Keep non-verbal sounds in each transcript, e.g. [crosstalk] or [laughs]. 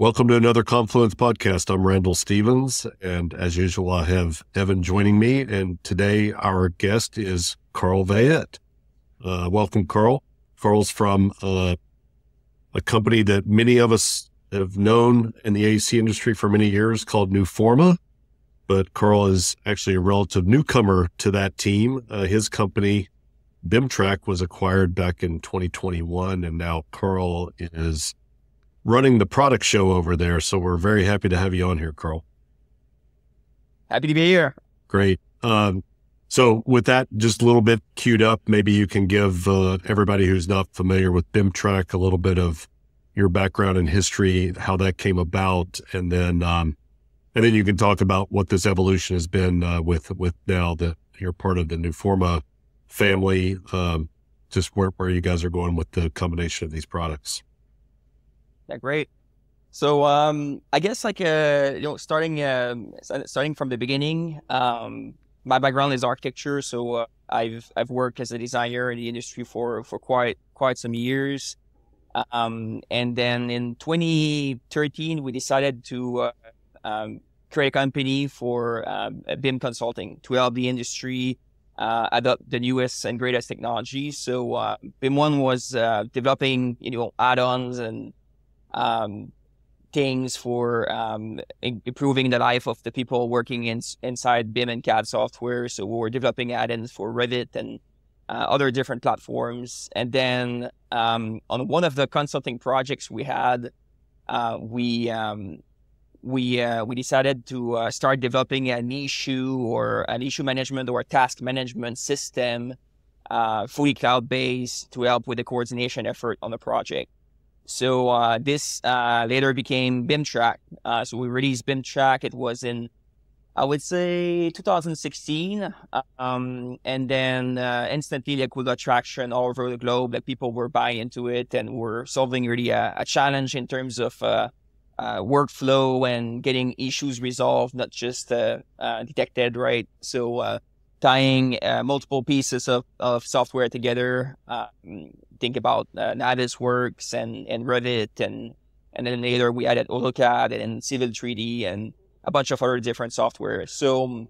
Welcome to another Confluence podcast. I'm Randall Stevens, and as usual, I have Evan joining me. And today, our guest is Carl Veillette. Uh, welcome, Carl. Carl's from uh, a company that many of us have known in the AEC industry for many years called Newforma. But Carl is actually a relative newcomer to that team. Uh, his company, BIMTrack, was acquired back in 2021, and now Carl is running the product show over there. So we're very happy to have you on here, Carl. Happy to be here. Great. Um, so with that just a little bit queued up, maybe you can give uh, everybody who's not familiar with BIMTrack a little bit of your background and history, how that came about, and then um, and then you can talk about what this evolution has been uh, with with now that you're part of the Newforma family. Um, just where where you guys are going with the combination of these products. Yeah, great. So um, I guess like uh, you know, starting uh, starting from the beginning, um, my background is architecture, so uh, I've I've worked as a designer in the industry for for quite quite some years. Um, and then in 2013, we decided to uh, um, create a company for um, BIM consulting to help the industry uh, adopt the newest and greatest technology. So uh, BIM One was developing you know add-ons and um, things for um, improving the life of the people working in, inside BIM and CAD software. So we were developing add-ins for Revit and uh, other different platforms. And then um, on one of the consulting projects we had, uh, we um, we uh, we decided to uh, start developing an issue or an issue management or a task management system, uh, fully cloud based, to help with the coordination effort on the project. So uh, this uh, later became BIMTrack. Uh, so we released BIMTrack. It was in, I would say, 2016, um, and then uh, instantly like with traction all over the globe. Like people were buying into it and were solving really a, a challenge in terms of uh, uh, workflow and getting issues resolved, not just detected. Right. So tying multiple pieces of, of software together think about uh, Navisworks and, and Revit and and then later we added AutoCAD and Civil 3D and a bunch of other different software. So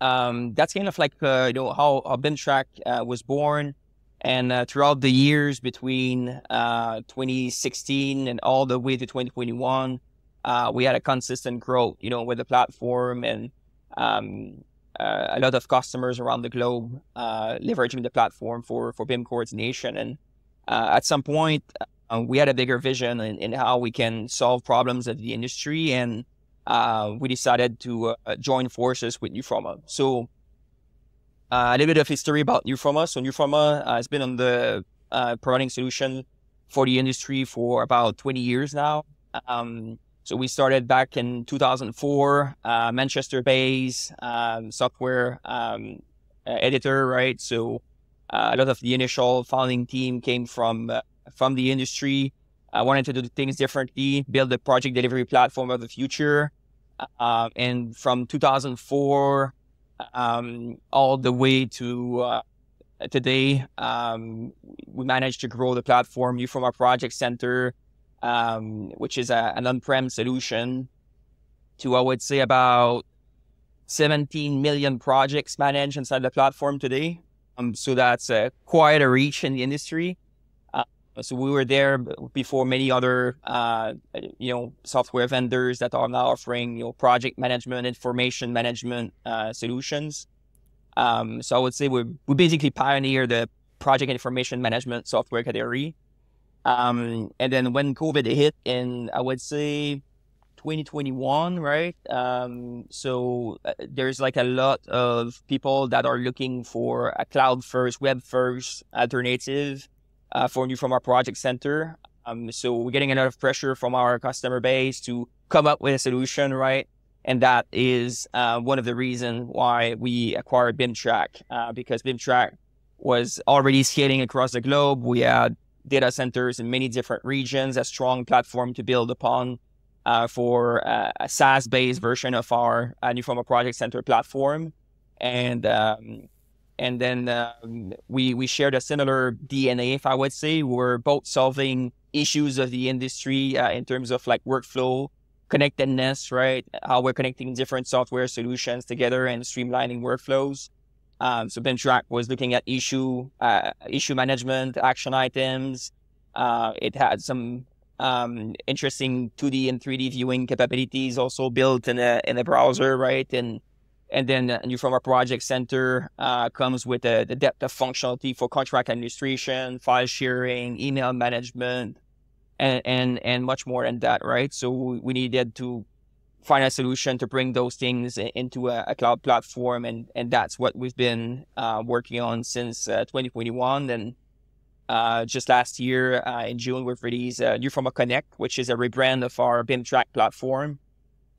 um, that's kind of like uh, you know how, how BIMTrack uh, was born. And uh, throughout the years between uh, 2016 and all the way to 2021, uh, we had a consistent growth, you know, with the platform and um, uh, a lot of customers around the globe uh, leveraging the platform for for BIM coordination. And uh, at some point, uh, we had a bigger vision in, in, how we can solve problems of the industry, and uh, we decided to join forces with Newforma. So. a little bit of history about Newforma. So Newforma has been on the providing solution for the industry for about 20 years now. Um, so we started back in 2004, uh, Manchester-based um, software um, editor, right? So uh, a lot of the initial founding team came from uh, from the industry. I wanted to do things differently, build the project delivery platform of the future. Uh, and from 2004 um, all the way to uh, today, um, we managed to grow the platform. You from our project center um, which is a, an on-prem solution, to I would say about 17 million projects managed inside the platform today. Um, so that's uh, quite a reach in the industry. Uh, so we were there before many other, uh, you know, software vendors that are now offering, you know, project management, information management uh, solutions. Um, so I would say we we basically pioneered the project information management software category. Um, and then when COVID hit in, I would say 2021, right? Um, so uh, there's like a lot of people that are looking for a cloud first, web first alternative uh, for our project center. Um, so we're getting a lot of pressure from our customer base to come up with a solution, right? And that is uh, one of the reasons why we acquired BIMTrack, uh, because BIMTrack was already scaling across the globe. We had data centers in many different regions, a strong platform to build upon uh, for uh, a SaaS-based version of our uh, Newforma Project Center platform, and um, and then um, we we shared a similar DNA, if I would say. We're both solving issues of the industry uh, in terms of like workflow connectedness, right? How we're connecting different software solutions together and streamlining workflows. Um, so BIMTrack was looking at issue uh, issue management, action items. Uh, it had some um, interesting 2D and 3D viewing capabilities also built in a in a browser, right? And and then Newforma Project Center uh, comes with the, the depth of functionality for contract administration, file sharing, email management, and, and, and much more than that, right? So we needed to find a solution to bring those things into a, a cloud platform. And, and that's what we've been uh, working on since uh, 2021. And uh, just last year uh, in June, we've released uh, Newforma Connect, which is a rebrand of our BIM Track platform.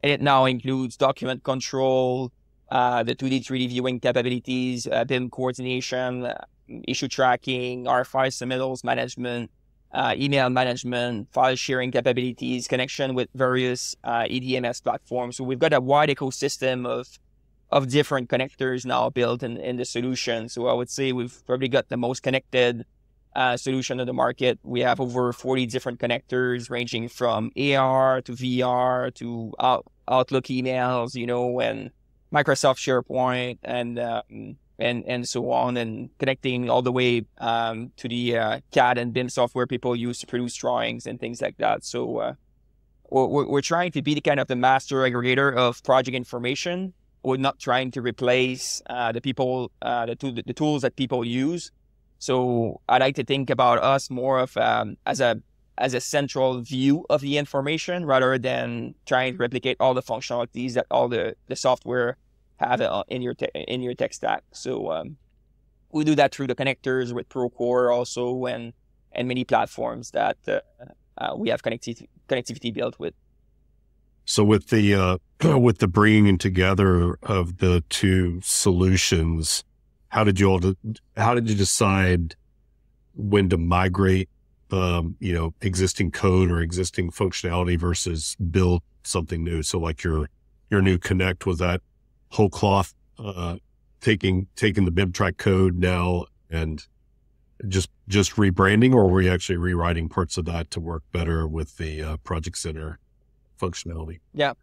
And it now includes document control, uh, the 2D, 3D viewing capabilities, uh, BIM coordination, uh, issue tracking, RFI submittals management, uh, email management, file sharing capabilities, connection with various uh, EDMS platforms. So we've got a wide ecosystem of of different connectors now built in, in the solution. So I would say we've probably got the most connected uh, solution in the market. We have over 40 different connectors ranging from AR to VR to out, Outlook emails, you know, and Microsoft SharePoint and um, and and so on, and connecting all the way um, to the uh, CAD and BIM software people use to produce drawings and things like that. So uh, we're, we're trying to be the kind of the master aggregator of project information. We're not trying to replace uh, the people, uh, the, tool, the tools that people use. So I like to think about us more of um, as a as a central view of the information rather than trying to replicate all the functionalities that all the, the software have it in your te- in your tech stack. So um, we do that through the connectors with Procore also, and and many platforms that uh, uh, we have connectivity connectivity built with. So with the uh, [clears throat] with the bringing together of the two solutions, how did you all de- how did you decide when to migrate, um, you know, existing code or existing functionality versus build something new? So like your your new Connect was that whole cloth, uh, taking, taking the BIMTrack code now and just, just rebranding or were you actually rewriting parts of that to work better with the uh, project center functionality? Yeah.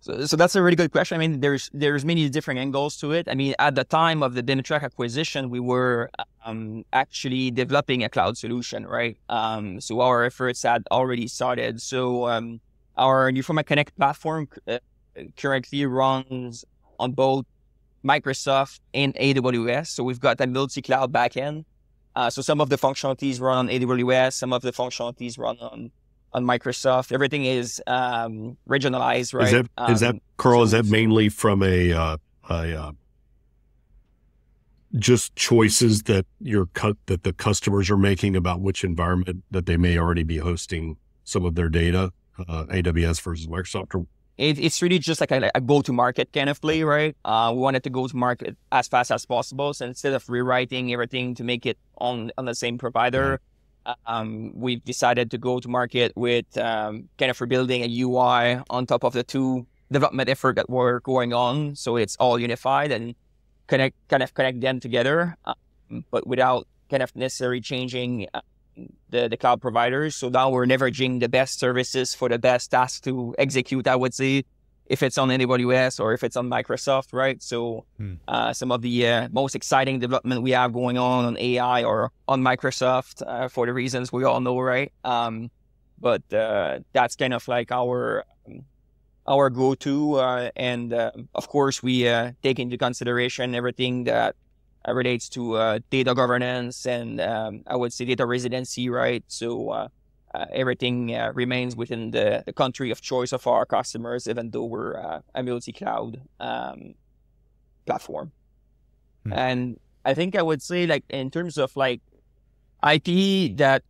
So, so that's a really good question. I mean, there's there's many different angles to it. I mean, at the time of the BIMTrack acquisition, we were um, actually developing a cloud solution, right? Um, so our efforts had already started. So um, our Newforma Connect platform uh, currently runs on both Microsoft and AWS. So we've got that multi-cloud backend. Uh, so some of the functionalities run on AWS, some of the functionalities run on on Microsoft. Everything is um, regionalized, right? Is that, um, is that Carl? So is that mainly from a, uh, a uh, just choices that your cut that the customers are making about which environment that they may already be hosting some of their data, uh, AWS versus Microsoft, or it, it's really just like a, a go-to-market kind of play, right? Uh, we wanted to go to market as fast as possible. So instead of rewriting everything to make it on on the same provider, um, we decided to go to market with um, kind of rebuilding a UI on top of the two development effort that were going on. So it's all unified and connect, kind of connect them together, um, but without kind of necessarily changing uh, the, the cloud providers. So now we're leveraging the best services for the best tasks to execute, I would say, if it's on AWS or if it's on Microsoft, right? So hmm. uh, some of the uh, most exciting development we have going on on AI or on Microsoft uh, for the reasons we all know, right? Um, but uh, that's kind of like our our go-to, uh, and uh, of course we take into consideration everything that uh, relates to uh, data governance and um, I would say data residency, right? So uh, uh everything uh, remains within the, the country of choice of our customers, even though we're uh, a multi-cloud um, platform. Hmm. And I think I would say, like in terms of like IP that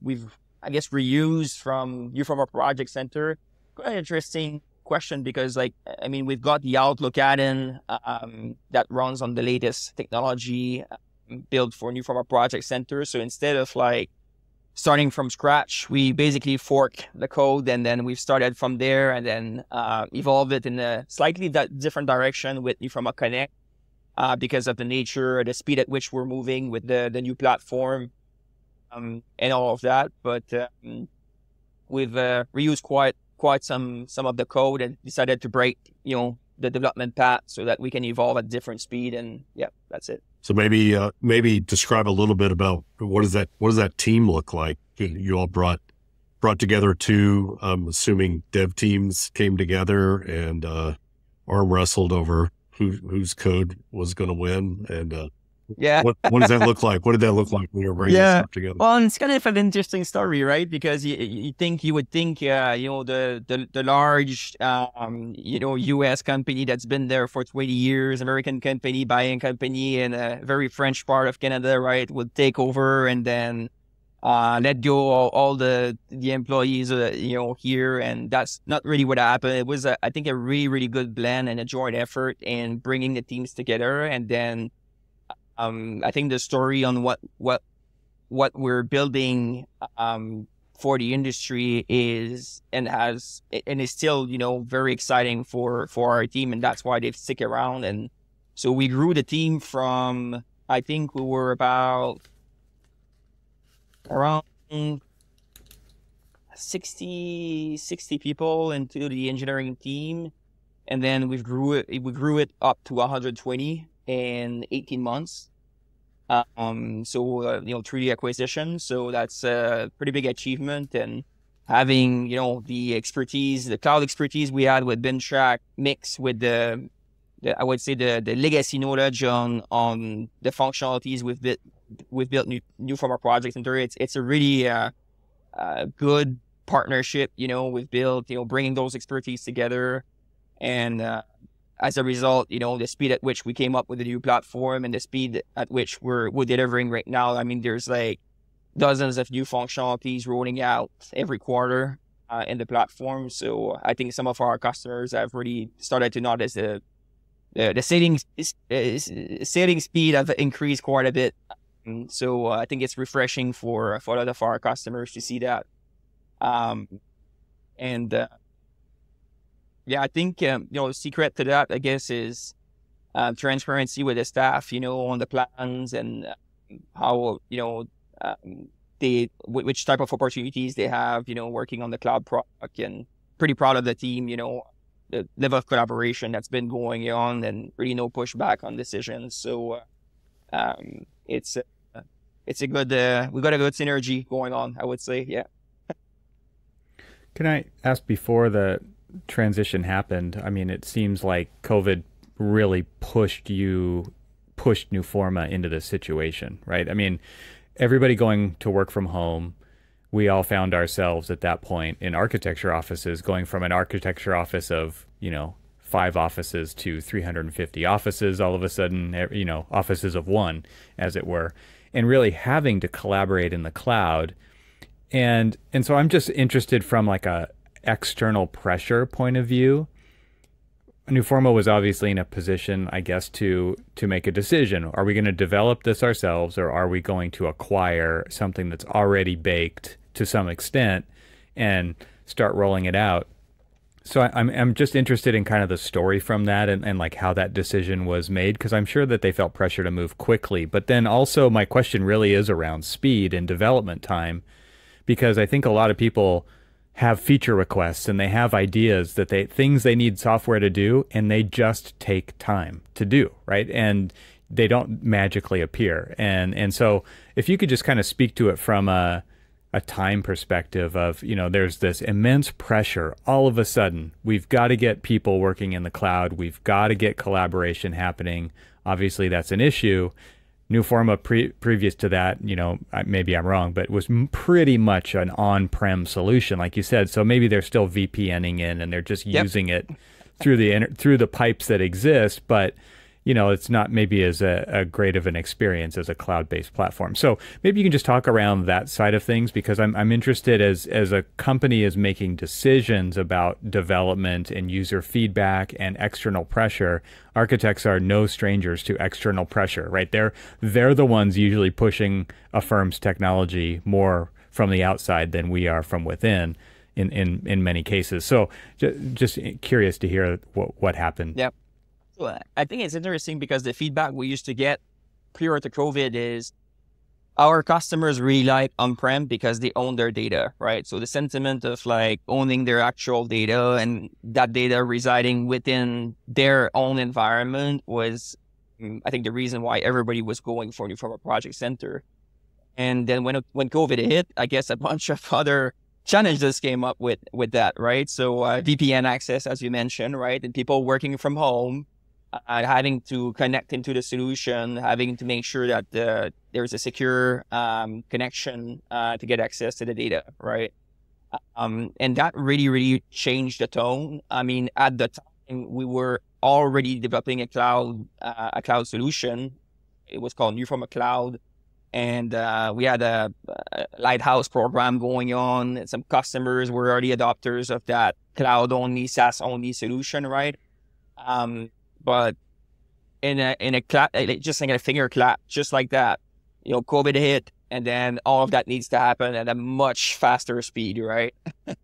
we've, I guess, reused from you from our project center, quite interesting question because like i mean we've got the outlook add-in um, that runs on the latest technology um, built for new Newforma project center so instead of like starting from scratch we basically fork the code and then we've started from there and then uh, evolved it in a slightly different direction with new Newforma connect uh, because of the nature the speed at which we're moving with the, the new platform um, and all of that. But um, we've uh, reused quite quite some some of the code and decided to break you know the development path so that we can evolve at different speed. And yeah, that's it. So maybe uh, maybe describe a little bit about what does that what does that team look like? You all brought brought together two, I'm assuming dev teams came together and uh, arm wrestled over who whose code was going to win and uh, yeah. what, what does that look like? What did that look like when you were bringing yeah. stuff together? Well, it's kind of an interesting story, right? Because you, you think you would think, uh, you know, the the, the large, um, you know, U.S. company that's been there for 20 years, American company, buying company in a very French part of Canada, right, would take over and then uh, let go all, all the the employees, uh, you know, here, and that's not really what happened. It was, a, I think, a really really good blend and a joint effort in bringing the teams together, and then um, I think the story on what what what we're building um, for the industry is and has and is still you know very exciting for for our team, and that's why they've stick around. And so we grew the team from I think we were about around 60, 60 people into the engineering team and then we grew it we grew it up to 120 in 18 months. Um, so uh, you know, through the acquisition. So that's a pretty big achievement, and having you know the expertise, the cloud expertise we had with BIMTrack mixed with the, the, I would say the the legacy knowledge on on the functionalities we've built we've built new Newforma projects, and it's it's a really uh, uh, good partnership. You know, we've built you know bringing those expertise together, and uh, as a result, you know, the speed at which we came up with the new platform and the speed at which we're we're delivering right now. I mean, there's like dozens of new functionalities rolling out every quarter uh, in the platform. So I think some of our customers have really started to notice the the, the sailing uh, sailing speed have increased quite a bit. Um, so uh, I think it's refreshing for for a lot of our customers to see that. Um, and uh, yeah, I think um, you know secret to that, I guess, is uh, transparency with the staff. You know, on the plans and uh, how you know um, they which type of opportunities they have. You know, working on the cloud product, and pretty proud of the team. You know, the level of collaboration that's been going on, and really no pushback on decisions. So uh, um, it's uh, it's a good uh, we got a good synergy going on. I would say, yeah. Can I ask before the transition happened, I mean, it seems like COVID really pushed you, pushed Newforma into this situation, right? I mean, everybody going to work from home. We all found ourselves at that point in architecture offices, going from an architecture office of, you know, five offices to 350 offices all of a sudden, you know, offices of one, as it were, and really having to collaborate in the cloud. And and so I'm just interested from like a external pressure point of view, Newforma was obviously in a position, I guess, to to make a decision. Are we going to develop this ourselves, or are we going to acquire something that's already baked to some extent and start rolling it out? So I, am I'm, I'm just interested in kind of the story from that and, and like how that decision was made because I'm sure that they felt pressure to move quickly. But then also my question really is around speed and development time because I think a lot of people have feature requests and they have ideas that they things they need software to do and they just take time to do right? And they don't magically appear. And and so if you could just kind of speak to it from a a time perspective of you know there's this immense pressure. All of a sudden we've got to get people working in the cloud. We've got to get collaboration happening. Obviously that's an issue Newforma pre- previous to that, you know, maybe I'm wrong, but was pretty much an on-prem solution, like you said. So maybe they're still VPNing in and they're just yep. using it through the through the pipes that exist, but you know, it's not maybe as a, a great of an experience as a cloud-based platform. So maybe you can just talk around that side of things because I'm I'm interested as as a company is making decisions about development and user feedback and external pressure. Architects are no strangers to external pressure, right? They're they're the ones usually pushing a firm's technology more from the outside than we are from within in in in many cases. So just, just curious to hear what what happened. Yep. I think it's interesting because the feedback we used to get prior to COVID is our customers really like on-prem because they own their data, right? So the sentiment of like owning their actual data and that data residing within their own environment was, mm, I think, the reason why everybody was going for from a project center. And then when when COVID hit, I guess a [laughs] bunch of other challenges came up with with that, right? So uh, VPN access, as you mentioned, right, and people working from home uh, having to connect into the solution, having to make sure that the, there's a secure um, connection uh, to get access to the data, right? Um, and that really, really changed the tone. I mean, at the time, we were already developing a cloud, uh, a cloud solution. It was called Newforma Cloud, and uh, we had a, a, lighthouse program going on. Some customers were already adopters of that cloud-only, SaaS-only solution, right? Um, but in a in a clap, just like a finger clap, just like that, you know, COVID hit, and then all of that needs to happen at a much faster speed, right? [laughs]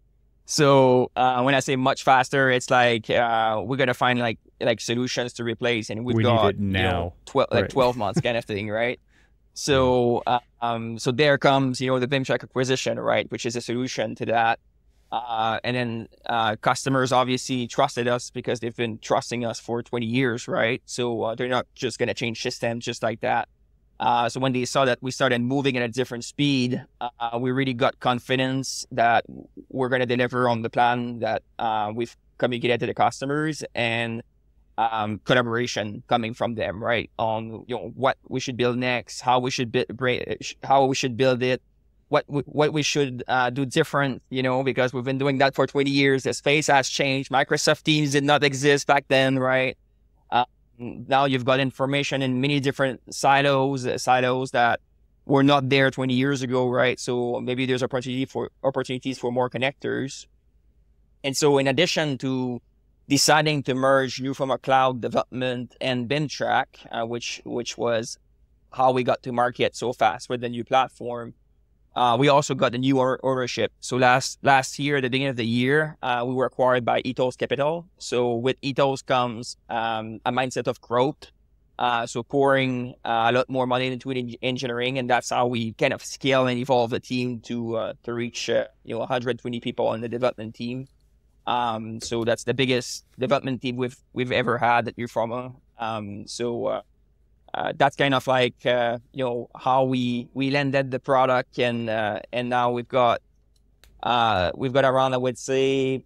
so uh, when I say much faster, it's like uh, we're gonna find like like solutions to replace, and we've we got now you know, twelve like twelve months kind of thing, right? [laughs] So uh, um, so there comes you know the BIMTrack acquisition, right, which is a solution to that. Uh, and then uh, customers obviously trusted us because they've been trusting us for 20 years, right? So uh, they're not just going to change systems just like that. Uh, so when they saw that we started moving at a different speed, uh, we really got confidence that we're going to deliver on the plan that uh, we've communicated to the customers and um, collaboration coming from them, right? On you know what we should build next, how we should build, how we should build it, what we, what we should uh, do different, you know, because we've been doing that for 20 years. The space has changed. Microsoft Teams did not exist back then, right? Uh, now you've got information in many different silos, uh, silos that were not there 20 years ago, right? So maybe there's opportunity for opportunities for more connectors. And so, in addition to deciding to merge Newforma Cloud development and BIMTrack, uh, which which was how we got to market so fast with the new platform uh, we also got the new ownership. So last last year, at the beginning of the year, uh, we were acquired by Ethos Capital. So with Ethos comes um, a mindset of growth. Uh, so pouring uh, a lot more money into engineering, and that's how we kind of scale and evolve the team to uh, to reach uh, you know 120 people on the development team. Um, so that's the biggest development team we've we've ever had at Newforma. Um, so uh, that's kind of like uh, you know how we we landed the product and uh, and now we've got uh, we've got around I would say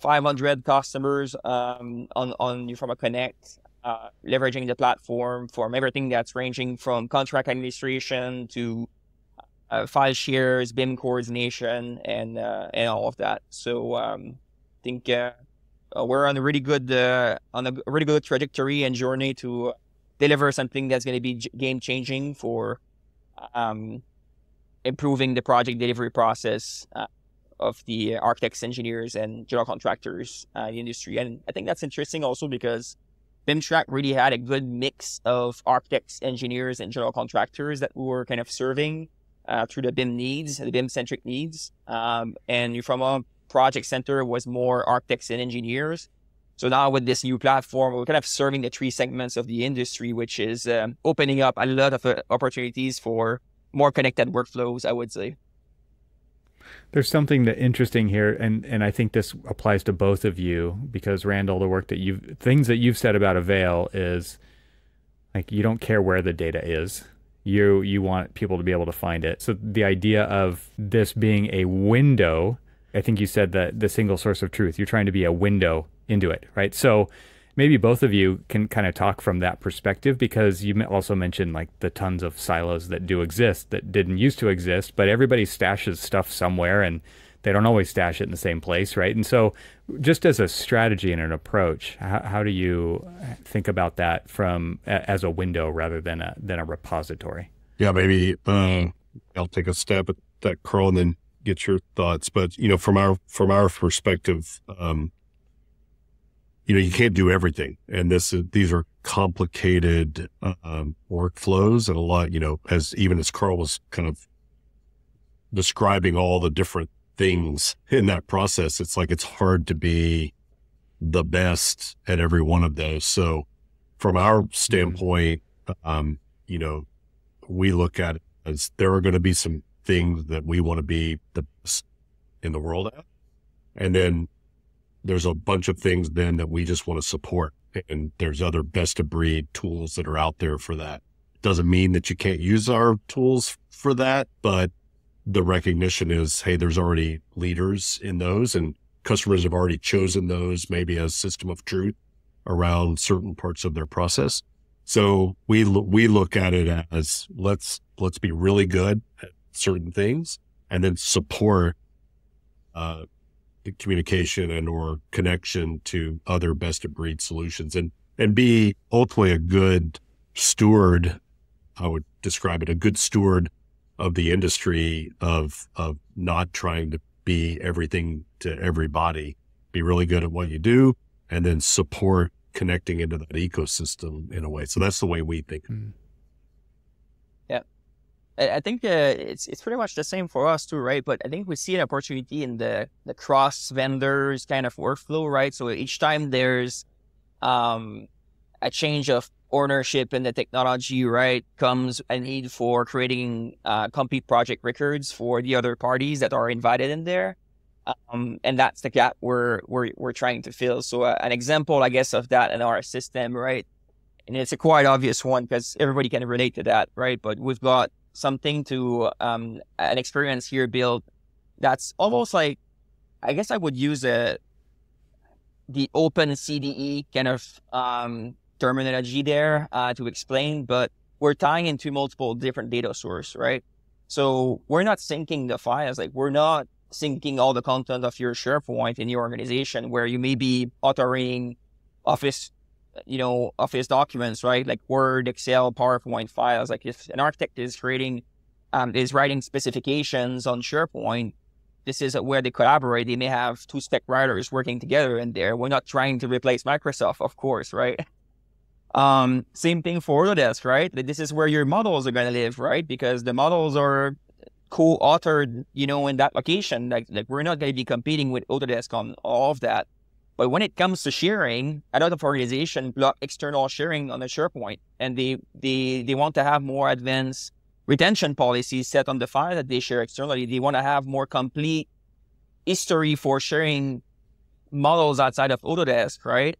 500 customers um, on on Newforma Connect uh, leveraging the platform from everything that's ranging from contract administration to uh, file shares, BIM coordination, and and all of that. So um, I think we're on a really good on a really good trajectory and journey to deliver something that's going to be game changing for um, improving the project delivery process uh, of the architects, engineers, and general contractors uh, in the industry. And I think that's interesting also because BIMTrack really had a good mix of architects, engineers, and general contractors that we were kind of serving uh, through the BIM needs, the BIM centric needs. Um, and you from a project center was more architects and engineers. So now with this new platform, we're kind of serving the three segments of the industry, which is um, opening up a lot of uh, opportunities for more connected workflows, I would say. There's something that interesting here, and, and I think this applies to both of you because Randall, the work that you've things that you've said about Avail is like you don't care where the data is. You you want people to be able to find it. So the idea of this being a window, I think you said that the single source of truth. You're trying to be a window into it, right? So maybe both of you can kind of talk from that perspective because you also mentioned like the tons of silos that do exist that didn't used to exist, but everybody stashes stuff somewhere and they don't always stash it in the same place, right? And so, just as a strategy and an approach, how, how do you think about that from as a window rather than a than a repository? Yeah, maybe uh, I'll take a stab at that, Carl, and then get your thoughts. But you know, from our from our perspective, um, you know, you can't do everything. And this, is these are complicated, um, workflows and a lot, you know, as even as Carl was kind of describing all the different things in that process, it's like it's hard to be the best at every one of those. So from our mm-hmm. standpoint, um, you know, we look at it as there are going to be some things that we want to be the best in the world at. And then there's a bunch of things then that we just want to support. And there's other best of breed tools that are out there for that. Doesn't mean that you can't use our tools for that, but the recognition is, hey, there's already leaders in those and customers have already chosen those maybe as system of truth around certain parts of their process. So we we look at it as let's let's be really good at certain things and then support uh, communication and or connection to other best of breed solutions and and be ultimately a good steward. I would describe it a good steward of the industry of of not trying to be everything to everybody. Be really good at what you do, and then support connecting into that ecosystem in a way. So that's the way we think. Mm. I think uh, it's it's pretty much the same for us too, right? But I think we see an opportunity in the the cross vendors kind of workflow, right? So each time there's um, a change of ownership in the technology, right, comes a need for creating uh, complete project records for the other parties that are invited in there. Um, and that's the gap we're, we're, we're trying to fill. So uh, an example, I guess, of that in our system, right? And it's a quite obvious one because everybody can relate to that, right? But we've got something to, um, an experience here built that's almost like, I guess I would use a, the open CDE kind of, um, terminology there, uh, to explain, but we're tying into multiple different data source, right? So we're not syncing the files. Like we're not syncing all the content of your SharePoint in your organization where you may be authoring Office, you know, Office documents, right? Like Word, Excel, PowerPoint files. Like if an architect is creating, um, is writing specifications on SharePoint, this is where they collaborate. They may have two spec writers working together in there. We're not trying to replace Microsoft, of course, right? Um, same thing for Autodesk, right? This is where your models are going to live, right? Because the models are co-authored, you know, in that location. Like, like we're not going to be competing with Autodesk on all of that. But when it comes to sharing, a lot of organizations block external sharing on the SharePoint, and they they they want to have more advanced retention policies set on the file that they share externally. They want to have more complete history for sharing models outside of Autodesk, right?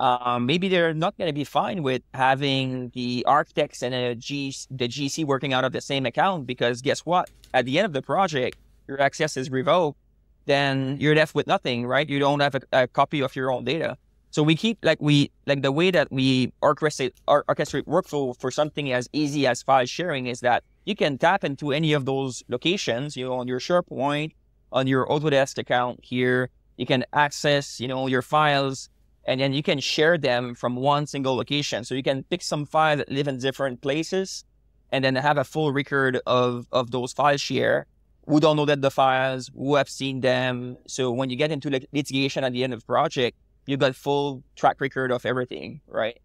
Um, maybe they're not going to be fine with having the architects and the GC working out of the same account because guess what? At the end of the project, your access is revoked, then you're left with nothing, right? You don't have a, a copy of your own data. So we keep like we like the way that we orchestrate orchestrate workflow for something as easy as file sharing is that you can tap into any of those locations, you know, on your SharePoint, on your Autodesk account here. You can access, you know, your files and then you can share them from one single location. So you can pick some files that live in different places and then have a full record of, of those files share. Who don't know that the files, who have seen them. So when you get into litigation at the end of project, you've got full track record of everything, right?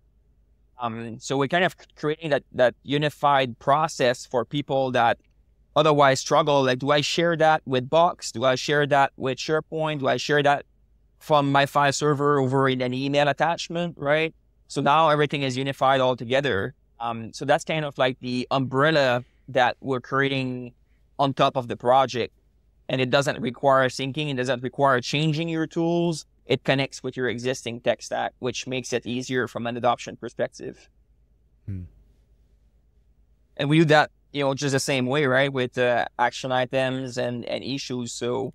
Um, so we're kind of creating that, that unified process for people that otherwise struggle. Like, do I share that with Box? Do I share that with SharePoint? Do I share that from my file server over in an email attachment, right? So now everything is unified all together. Um, so that's kind of like the umbrella that we're creating on top of the project. And it doesn't require syncing. It doesn't require changing your tools. It connects with your existing tech stack, which makes it easier from an adoption perspective. Hmm. And we do that, you know, just the same way, right? With uh, action items and, and issues. So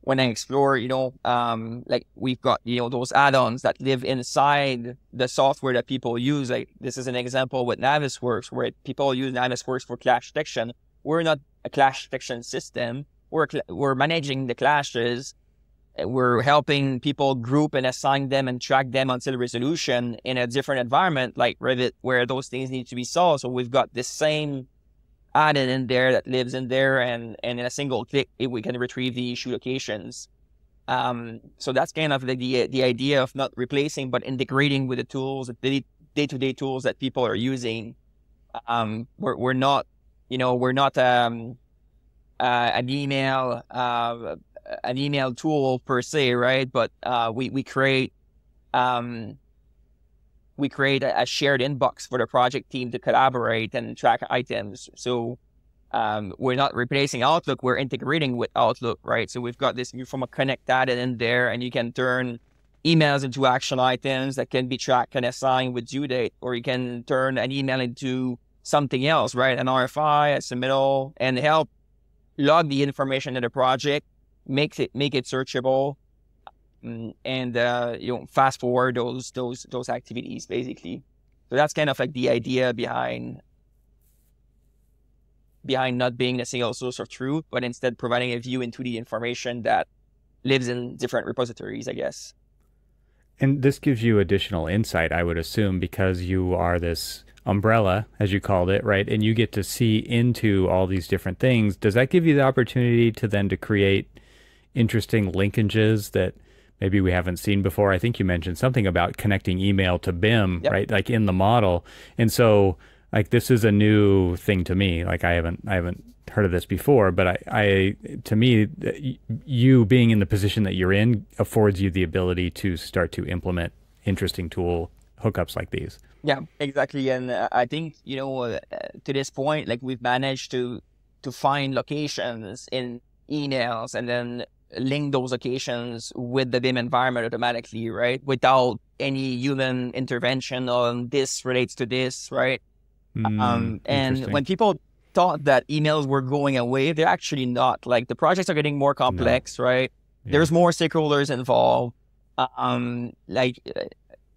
when I explore, you know, um, like we've got, you know, those add-ons that live inside the software that people use. Like this is an example with Navisworks where people use Navisworks for clash detection. We're not a clash detection system. We're, we're managing the clashes. We're helping people group and assign them and track them until resolution in a different environment like Revit where those things need to be solved. So we've got the same added in there that lives in there and, and in a single click, we can retrieve the issue locations. Um, so that's kind of the, the, the idea of not replacing, but integrating with the tools, the day-to-day tools that people are using. Um, we're, we're not, you know, we're not, um, uh, an email, uh, an email tool per se, right? But, uh, we, we create, um, we create a, shared inbox for the project team to collaborate and track items. So um, we're not replacing Outlook, we're integrating with Outlook, right? So we've got this Newforma connect added in there, and you can turn emails into action items that can be tracked and assigned with due date, or you can turn an email into something else, right? An RFI, a submittal, and help log the information in the project, makes it make it searchable, mm, and uh, you know fast forward those those those activities basically. So that's kind of like the idea behind behind not being a single source of truth, but instead providing a view into the information that lives in different repositories, I guess. And this gives you additional insight, I would assume, because you are this umbrella, as you called it, right? And you get to see into all these different things. Does that give you the opportunity to then to create interesting linkages that maybe we haven't seen before? I think you mentioned something about connecting email to BIM, yep. right? Like in the model. And so like this is a new thing to me. Like I haven't I haven't heard of this before, but I, I to me you being in the position that you're in affords you the ability to start to implement interesting tool hookups like these. Yeah, exactly. And uh, I think you know uh, to this point, like we've managed to to find locations in emails and then link those locations with the BIM environment automatically, right? Without any human intervention on this relates to this, right? Mm, um, and when people thought that emails were going away, they're actually not. Like the projects are getting more complex, no. right? Yeah. There's more stakeholders involved. Um, like uh,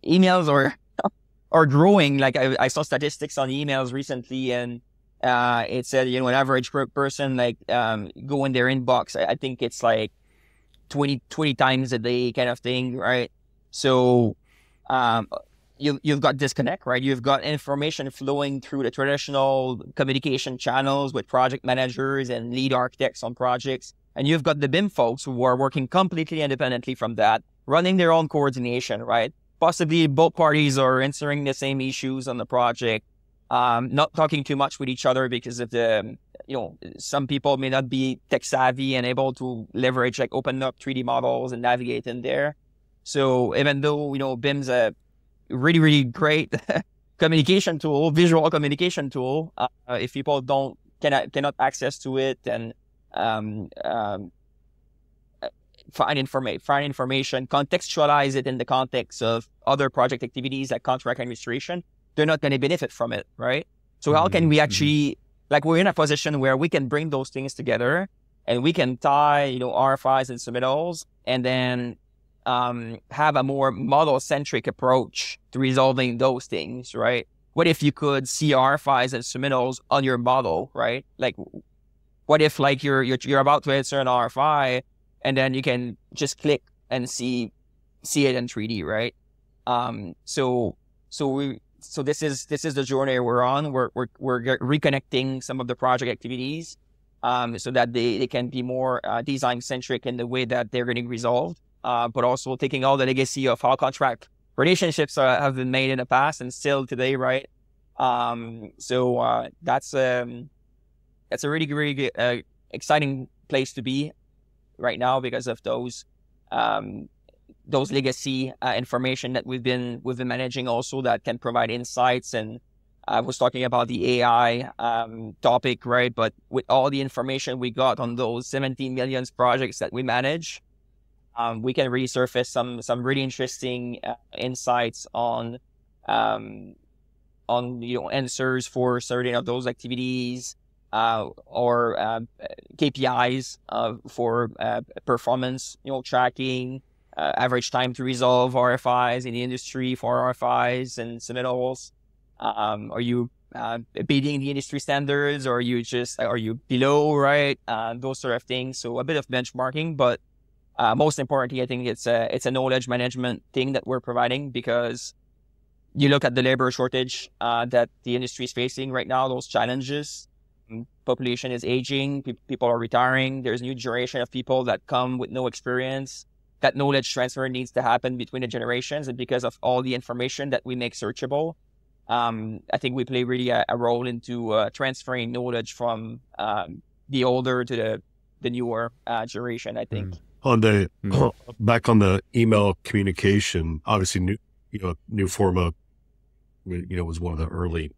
emails are [laughs] are growing. Like I, I, saw statistics on emails recently, and uh, it said you know an average person like um, go in their inbox. I, I think it's like 20, 20 times a day, kind of thing, right? So um, you, you've got disconnect, right? You've got information flowing through the traditional communication channels with project managers and lead architects on projects. And you've got the BIM folks who are working completely independently from that, running their own coordination, right? Possibly both parties are answering the same issues on the project, um, not talking too much with each other because of the, you know, some people may not be tech savvy and able to leverage like open up 3D models and navigate in there. So even though, you know, BIM's a really, really great [laughs] communication tool, visual communication tool. Uh, if people don't cannot cannot access to it and um, um, find information, find information, contextualize it in the context of other project activities like contract administration, they're not going to benefit from it, right? So how can we mm-hmm. actually, like, we're in a position where we can bring those things together and we can tie, you know, RFIs and submittals, and then um, have a more model centric approach to resolving those things, right? What if you could see RFIs and submittals on your model, right? Like, what if like you're you're, you're about to answer an RFI and then you can just click and see see it in 3D, right? Um, so so we so this is this is the journey we're on. We're we're we're reconnecting some of the project activities, um, so that they, they can be more uh, design centric in the way that they're getting resolved uh, but also taking all the legacy of how contract relationships uh, have been made in the past and still today, right? Um, so uh, that's um, that's a really, really uh, exciting place to be right now because of those um, those legacy uh, information that we've been we've been managing also that can provide insights and I was talking about the AI um, topic, right? But with all the information we got on those 17 million projects that we manage, um, we can resurface some some really interesting uh, insights on um, on you know answers for certain of those activities uh, or uh, KPIs uh, for uh, performance you know tracking uh, average time to resolve RFIs in the industry for RFIs and submittals. Um, are you beating the industry standards or are you just are you below right those sort of things so a bit of benchmarking but uh, most importantly, I think it's a it's a knowledge management thing that we're providing because you look at the labor shortage uh, that the industry is facing right now. Those challenges, mm, population is aging, pe- people are retiring. There's a new generation of people that come with no experience. That knowledge transfer needs to happen between the generations, and because of all the information that we make searchable, um, I think we play really a, a role into uh, transferring knowledge from um, the older to the the newer uh, generation. I think. Mm on the mm-hmm. [clears throat] back on the email communication, obviously new, you know, Newforma, you know, was one of the early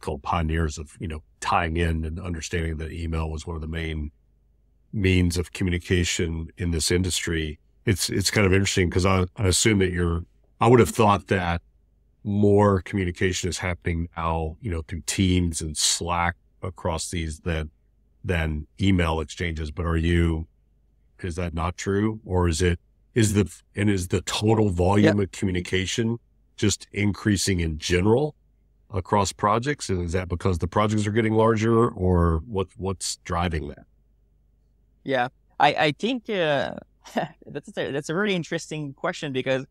called pioneers of, you know, tying in and understanding that email was one of the main means of communication in this industry. It's it's kind of interesting because I, I assume that you're. I would have thought that more communication is happening now, you know, through Teams and Slack across these than than email exchanges. But are you? Is that not true, or is it? Is the and is the total volume yep. of communication just increasing in general across projects? And is that because the projects are getting larger, or what? What's driving that? Yeah, I I think uh, [laughs] that's a, that's a really interesting question because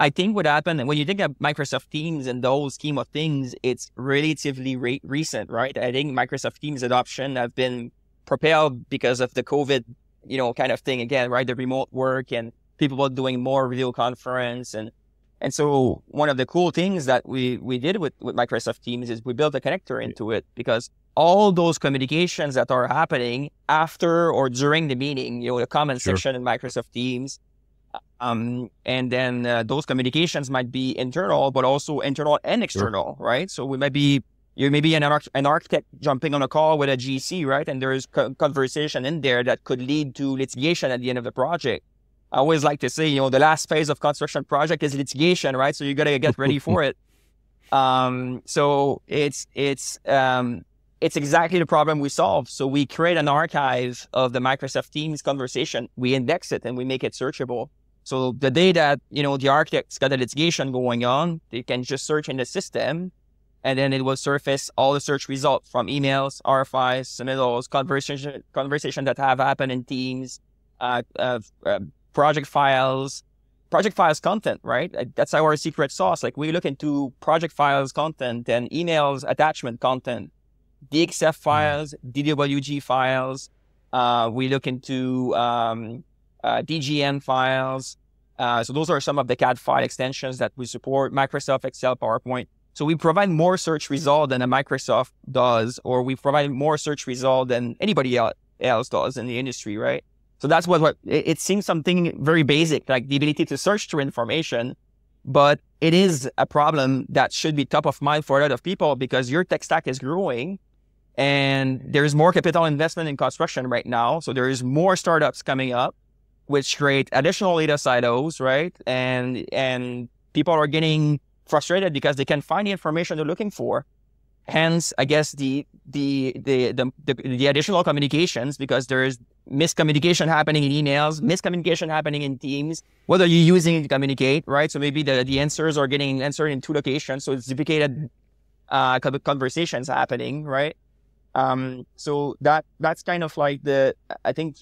I think what happened when you think of Microsoft Teams and the whole scheme of things, it's relatively re- recent, right? I think Microsoft Teams adoption have been propelled because of the COVID, you know, kind of thing again, right? The remote work and people doing more video conference and and so one of the cool things that we we did with with Microsoft Teams is we built a connector into it because all those communications that are happening after or during the meeting, you know, the comment sure. section in Microsoft Teams, um, and then uh, those communications might be internal, but also internal and external, sure. right? So we might be you may be an, an architect jumping on a call with a GC, right? And there's co- conversation in there that could lead to litigation at the end of the project. I always like to say, you know, the last phase of construction project is litigation, right? So you got to get ready [laughs] for it. Um, so it's it's um, it's exactly the problem we solve. So we create an archive of the Microsoft Teams conversation. We index it and we make it searchable. So the day that, you know, the architect's got a litigation going on, they can just search in the system and then it will surface all the search results from emails, RFIs, submittals, conversation, conversation that have happened in Teams, uh, uh, uh, project files, project files content, right? That's our secret sauce. Like we look into project files content and emails attachment content DXF mm-hmm. files, DWG files. Uh, we look into um, uh, DGN files. Uh, so those are some of the CAD file extensions that we support, Microsoft Excel, PowerPoint. So we provide more search result than a Microsoft does, or we provide more search result than anybody else does in the industry, right? So that's what, what it, it seems something very basic, like the ability to search through information, but it is a problem that should be top of mind for a lot of people because your tech stack is growing and there's more capital investment in construction right now. So there is more startups coming up, which create additional data silos, right? And and people are getting frustrated because they can't find the information they're looking for. Hence, I guess the the the the, the, the additional communications because there is miscommunication happening in emails, miscommunication happening in Teams, whether you're using to communicate, right? So maybe the, the answers are getting answered in two locations, so it's duplicated uh, conversations happening, right? Um, so that that's kind of like the I think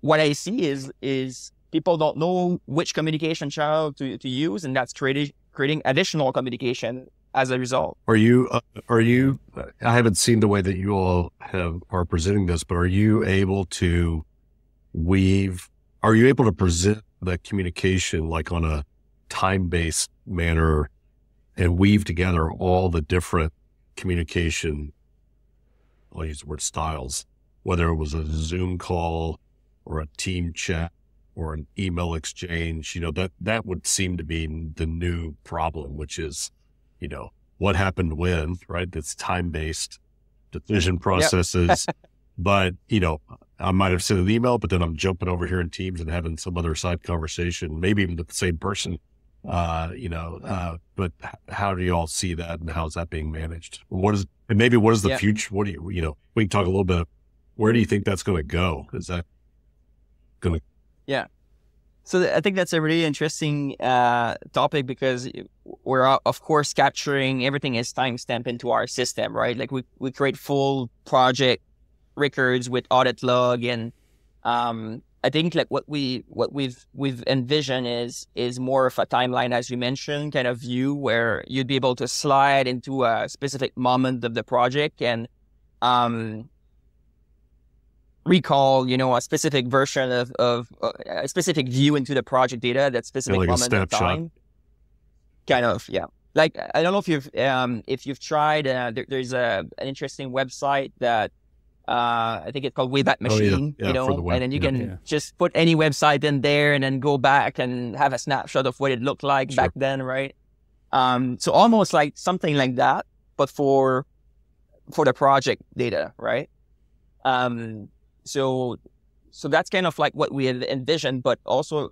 what I see is is people don't know which communication channel to, to use, and that's creating creating additional communication as a result. Are you uh, are you? I haven't seen the way that you all have are presenting this, but are you able to weave? Are you able to present the communication like on a time based manner and weave together all the different communication I'll use the word styles, whether it was a Zoom call or a team chat or an email exchange, you know, that, that would seem to be the new problem, which is, you know, what happened when, right? That's time based decision [laughs] processes. Yep. but, you know, I might have sent an email, but then I'm jumping over here in Teams and having some other side conversation, maybe even with the same person uh, you know, uh, but how do you all see that and how's that being managed? What is, and maybe what is the future? What do you, you know, we can talk a little bit. Where do you think that's going to go? Is that going to? Yeah. So I think that's a really interesting uh, topic because we're of course capturing everything is timestamp into our system, right? Like we, we create full project records with audit log and um, I think like what we what we've we've envisioned is is more of a timeline, as you mentioned, kind of view where you'd be able to slide into a specific moment of the project and um, recall, you know, a specific version of of uh, a specific view into the project data, that specific like moment of time. Kind of, yeah. Like I don't know if you've um, if you've tried. Uh, there, there's a an interesting website that uh, I think it's called Wayback Machine, oh, yeah. Yeah, you know, the and then you yeah, can just put any website in there and then go back and have a snapshot of what it looked like sure. back then, right? Um, so almost like something like that, but for for the project data, right? Um, so so that's kind of like what we had envisioned, but also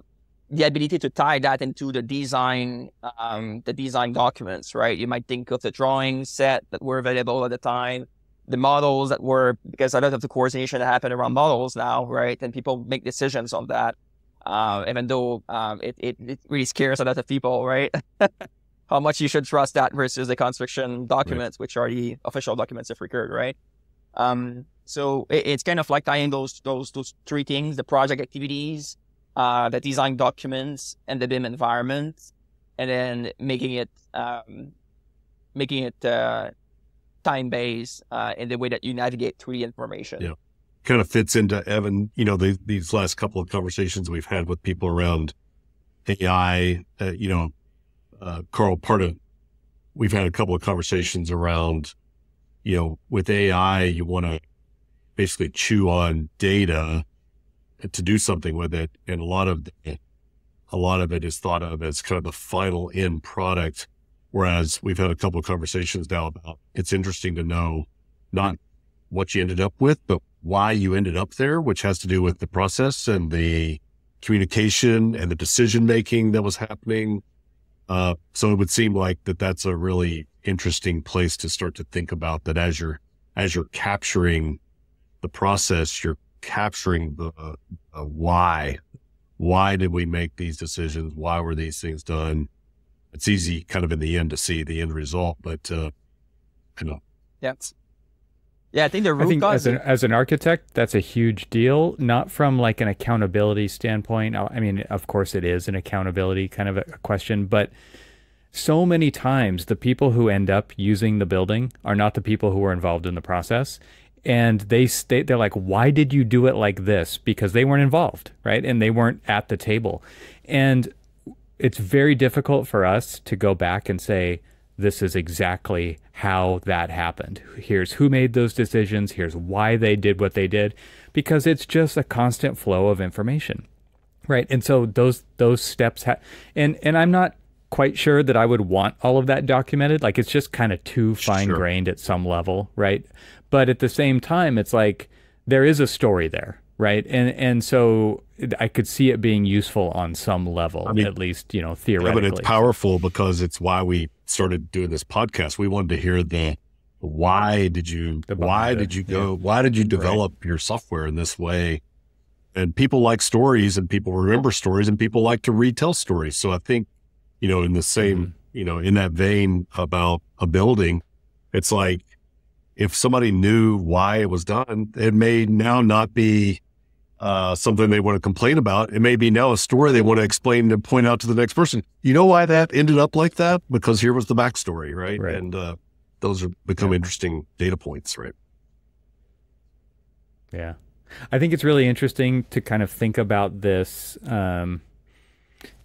the ability to tie that into the design, um, the design documents, right? You might think of the drawing set that were available at the time, the models that were, because a lot of the coordination that happened around models now, right? And people make decisions on that. Uh, even though um, it, it, it really scares a lot of people, right? [laughs] How much you should trust that versus the construction documents, right. which are the official documents of record, right? Um, so it, it's kind of like tying those those those three things: the project activities, uh, the design documents, and the BIM environment, and then making it um, making it uh, time based uh, in the way that you navigate through the information. Yeah, kind of fits into Evan. You know, the, these last couple of conversations we've had with people around AI. Uh, you know, uh, Carl, part of we've had a couple of conversations around. You know, with AI, you want to basically chew on data to do something with it. And a lot of it, a lot of it is thought of as kind of the final end product. Whereas we've had a couple of conversations now about it's interesting to know not what you ended up with, but why you ended up there, which has to do with the process and the communication and the decision making that was happening. Uh, so it would seem like that that's a really interesting place to start to think about that as you're as you're capturing the process, you're capturing the uh, why. Why did we make these decisions? Why were these things done? It's easy, kind of in the end, to see the end result, but uh, you know, yeah, yeah. I think the root I think cause as an, as an architect, that's a huge deal. Not from like an accountability standpoint. I mean, of course, it is an accountability kind of a question, but so many times the people who end up using the building are not the people who were involved in the process. And they state they're like why did you do it like this? Because they weren't involved right? And they weren't at the table. And it's very difficult for us to go back and say this is exactly how that happened. Here's who made those decisions. Here's why they did what they did. Because it's just a constant flow of information right? And so those those steps ha- and and I'm not quite sure that I would want all of that documented. Like it's just kind of too fine grained sure. at some level, right? But at the same time, it's like there is a story there, right? And and so I could see it being useful on some level, I mean, at least you know theoretically. Yeah, but it's powerful because it's why we started doing this podcast. We wanted to hear the why did you why did you go yeah. why did you develop right. your software in this way and people like stories and people remember stories and people like to retell stories so i think you know in the same mm-hmm. you know in that vein about a building it's like if somebody knew why it was done, it may now not be uh, something they want to complain about. It may be now a story they want to explain and point out to the next person. You know why that ended up like that? Because here was the backstory, right? right. And uh, those are become yeah. interesting data points, right? Yeah. I think it's really interesting to kind of think about this. Um,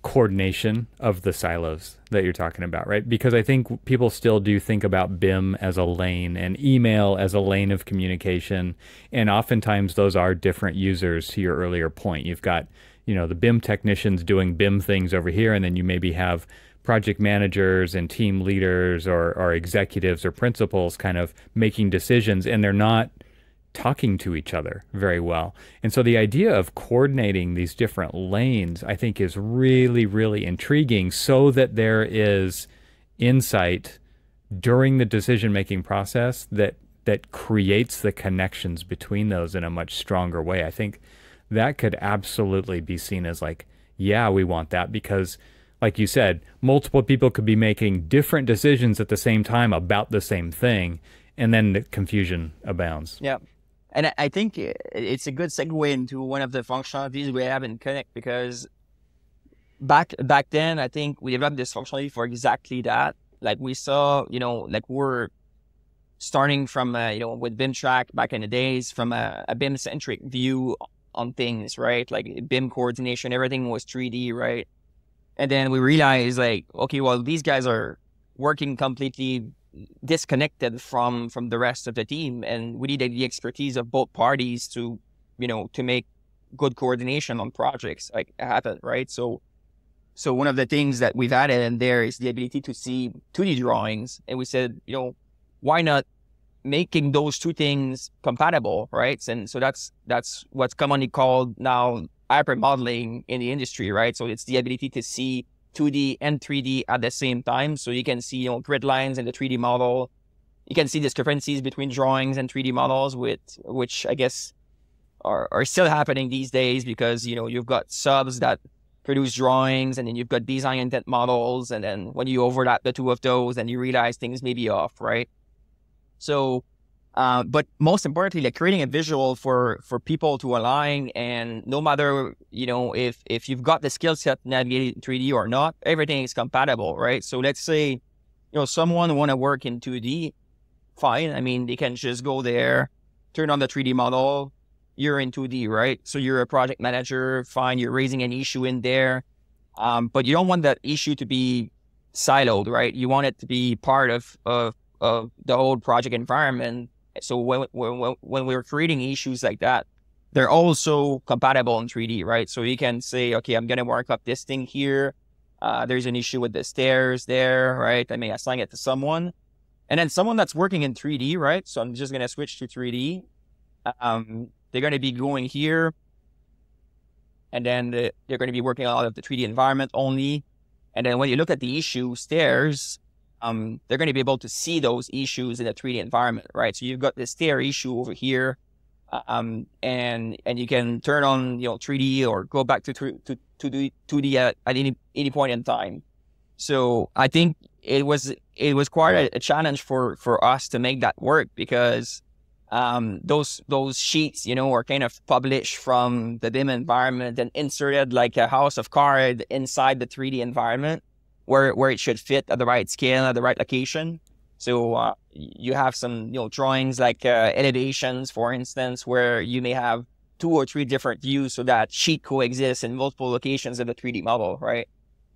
coordination of the silos that you're talking about, right? Because I think people still do think about BIM as a lane and email as a lane of communication. And oftentimes those are different users to your earlier point. You've got, you know, the BIM technicians doing BIM things over here, and then you maybe have project managers and team leaders or, or executives or principals kind of making decisions and they're not talking to each other very well. And so the idea of coordinating these different lanes, I think, is really, really intriguing so that there is insight during the decision making process that that creates the connections between those in a much stronger way. I think that could absolutely be seen as like, yeah, we want that because like you said, multiple people could be making different decisions at the same time about the same thing and then the confusion abounds. Yeah. And I think it's a good segue into one of the functionalities we have in Connect because back back then I think we developed this functionality for exactly that. Like we saw, you know, like we're starting from uh, you know with BIMTrack back in the days from a, a BIM centric view on things, right? Like BIM coordination, everything was 3D, right? And then we realized like, okay, well these guys are working completely disconnected from from the rest of the team and we needed the expertise of both parties to you know to make good coordination on projects like happen right so so one of the things that we've added in there is the ability to see 2d drawings and we said you know why not making those two things compatible, right? And so that's that's what's commonly called now hyper modeling in the industry, right? So it's the ability to see 2D and 3D at the same time. So you can see you know grid lines in the 3D model. You can see discrepancies between drawings and 3D models, with which I guess are, are still happening these days because you know you've got subs that produce drawings and then you've got design intent models and then when you overlap the two of those then you realize things may be off right so uh, but most importantly like creating a visual for for people to align and no matter you know if if you've got the skill set navigating 3d or not everything is compatible right so let's say you know someone want to work in 2d fine i mean they can just go there turn on the 3d model you're in 2D, right? So you're a project manager, fine, you're raising an issue in there. Um, but you don't want that issue to be siloed, right? You want it to be part of, of, of the whole project environment. So when, when, when we're creating issues like that, they're also compatible in 3D, right? So you can say, okay, I'm going to mark up this thing here. Uh, there's an issue with the stairs there, right? I may assign it to someone. And then someone that's working in 3D, right? So I'm just going to switch to 3D. Um, they're going to be going here, and then the, they're going to be working out of the 3D environment only. And then when you look at the issue stairs, um, they're going to be able to see those issues in a 3D environment, right? So you've got this stair issue over here, um, and and you can turn on you know 3D or go back to to to do 2D at, at any any point in time. So I think it was it was quite a, a challenge for for us to make that work because um, those those sheets, you know, are kind of published from the BIM environment and inserted like a house of card inside the 3D environment where where it should fit at the right scale at the right location. So uh, you have some you know drawings like uh, elevations, for instance, where you may have two or three different views so that sheet coexists in multiple locations of the 3D model, right?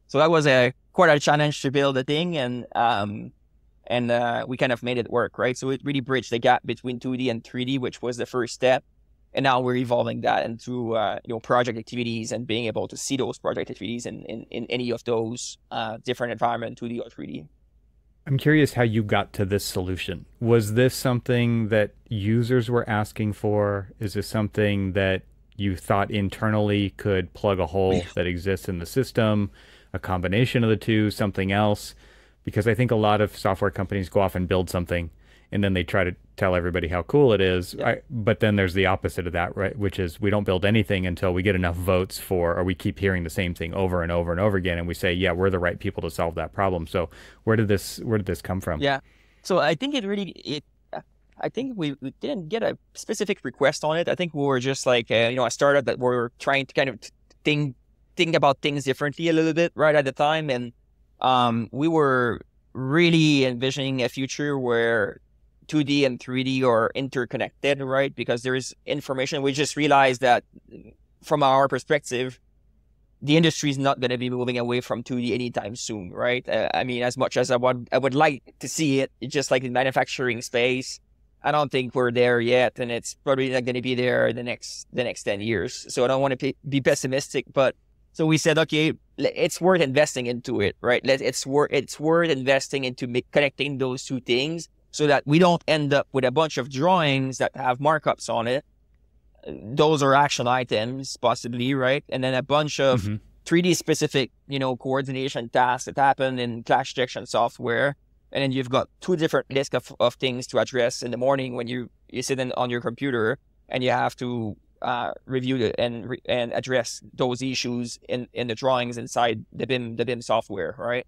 So that was a quite a challenge to build the thing, and um, and uh, we kind of made it work, right? So it really bridged the gap between 2D and 3D, which was the first step. And now we're evolving that into uh, you know project activities and being able to see those project activities in, in, in any of those uh, different environment, 2D or 3D. I'm curious how you got to this solution. Was this something that users were asking for? Is this something that you thought internally could plug a hole that exists in the system? A combination of the two, something else? because I think a lot of software companies go off and build something and then they try to tell everybody how cool it is. Yeah. I, but then there's the opposite of that, right? Which is we don't build anything until we get enough votes for, or we keep hearing the same thing over and over and over again, and we say, yeah, we're the right people to solve that problem. So where did this where did this come from? Yeah, so I think it really it. I think we, we didn't get a specific request on it. I think we were just like uh, you know a startup that we were trying to kind of think think about things differently a little bit right at the time and um, we were really envisioning a future where 2D and 3D are interconnected, right? Because there is information. We just realized that from our perspective, the industry is not going to be moving away from 2D anytime soon, right? Uh, I mean, as much as I would, I would like to see it, just like in manufacturing space, I don't think we're there yet, and it's probably not going to be there the next the next 10 years. So I don't want to be pessimistic, but so we said, okay, it's worth investing into it, right? It's worth it's worth investing into connecting those two things so that we don't end up with a bunch of drawings that have markups on it. Those are action items, possibly, right? And then a bunch of mm-hmm. 3D specific, you know, coordination tasks that happen in clash detection software. And then you've got two different lists of, of things to address in the morning when you, you sit in, on your computer and you have to uh, review it and re- and address those issues in, in the drawings inside the BIM the BIM software, right?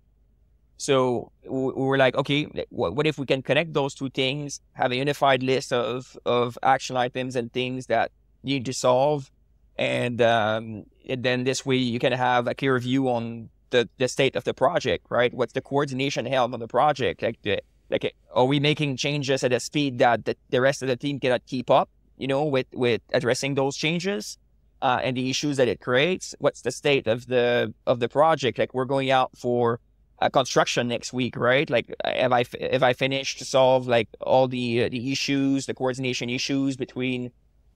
So we were like, okay, what, if we can connect those two things, have a unified list of of action items and things that need to solve, and um, and then this way you can have a clear view on the the state of the project, right? What's the coordination health on the project? Like the like are we making changes at a speed that the, the rest of the team cannot keep up? you know, with, with addressing those changes uh, and the issues that it creates. What's the state of the, of the project? Like we're going out for a construction next week, right? Like have I, if I finished to solve like all the, uh, the issues, the coordination issues between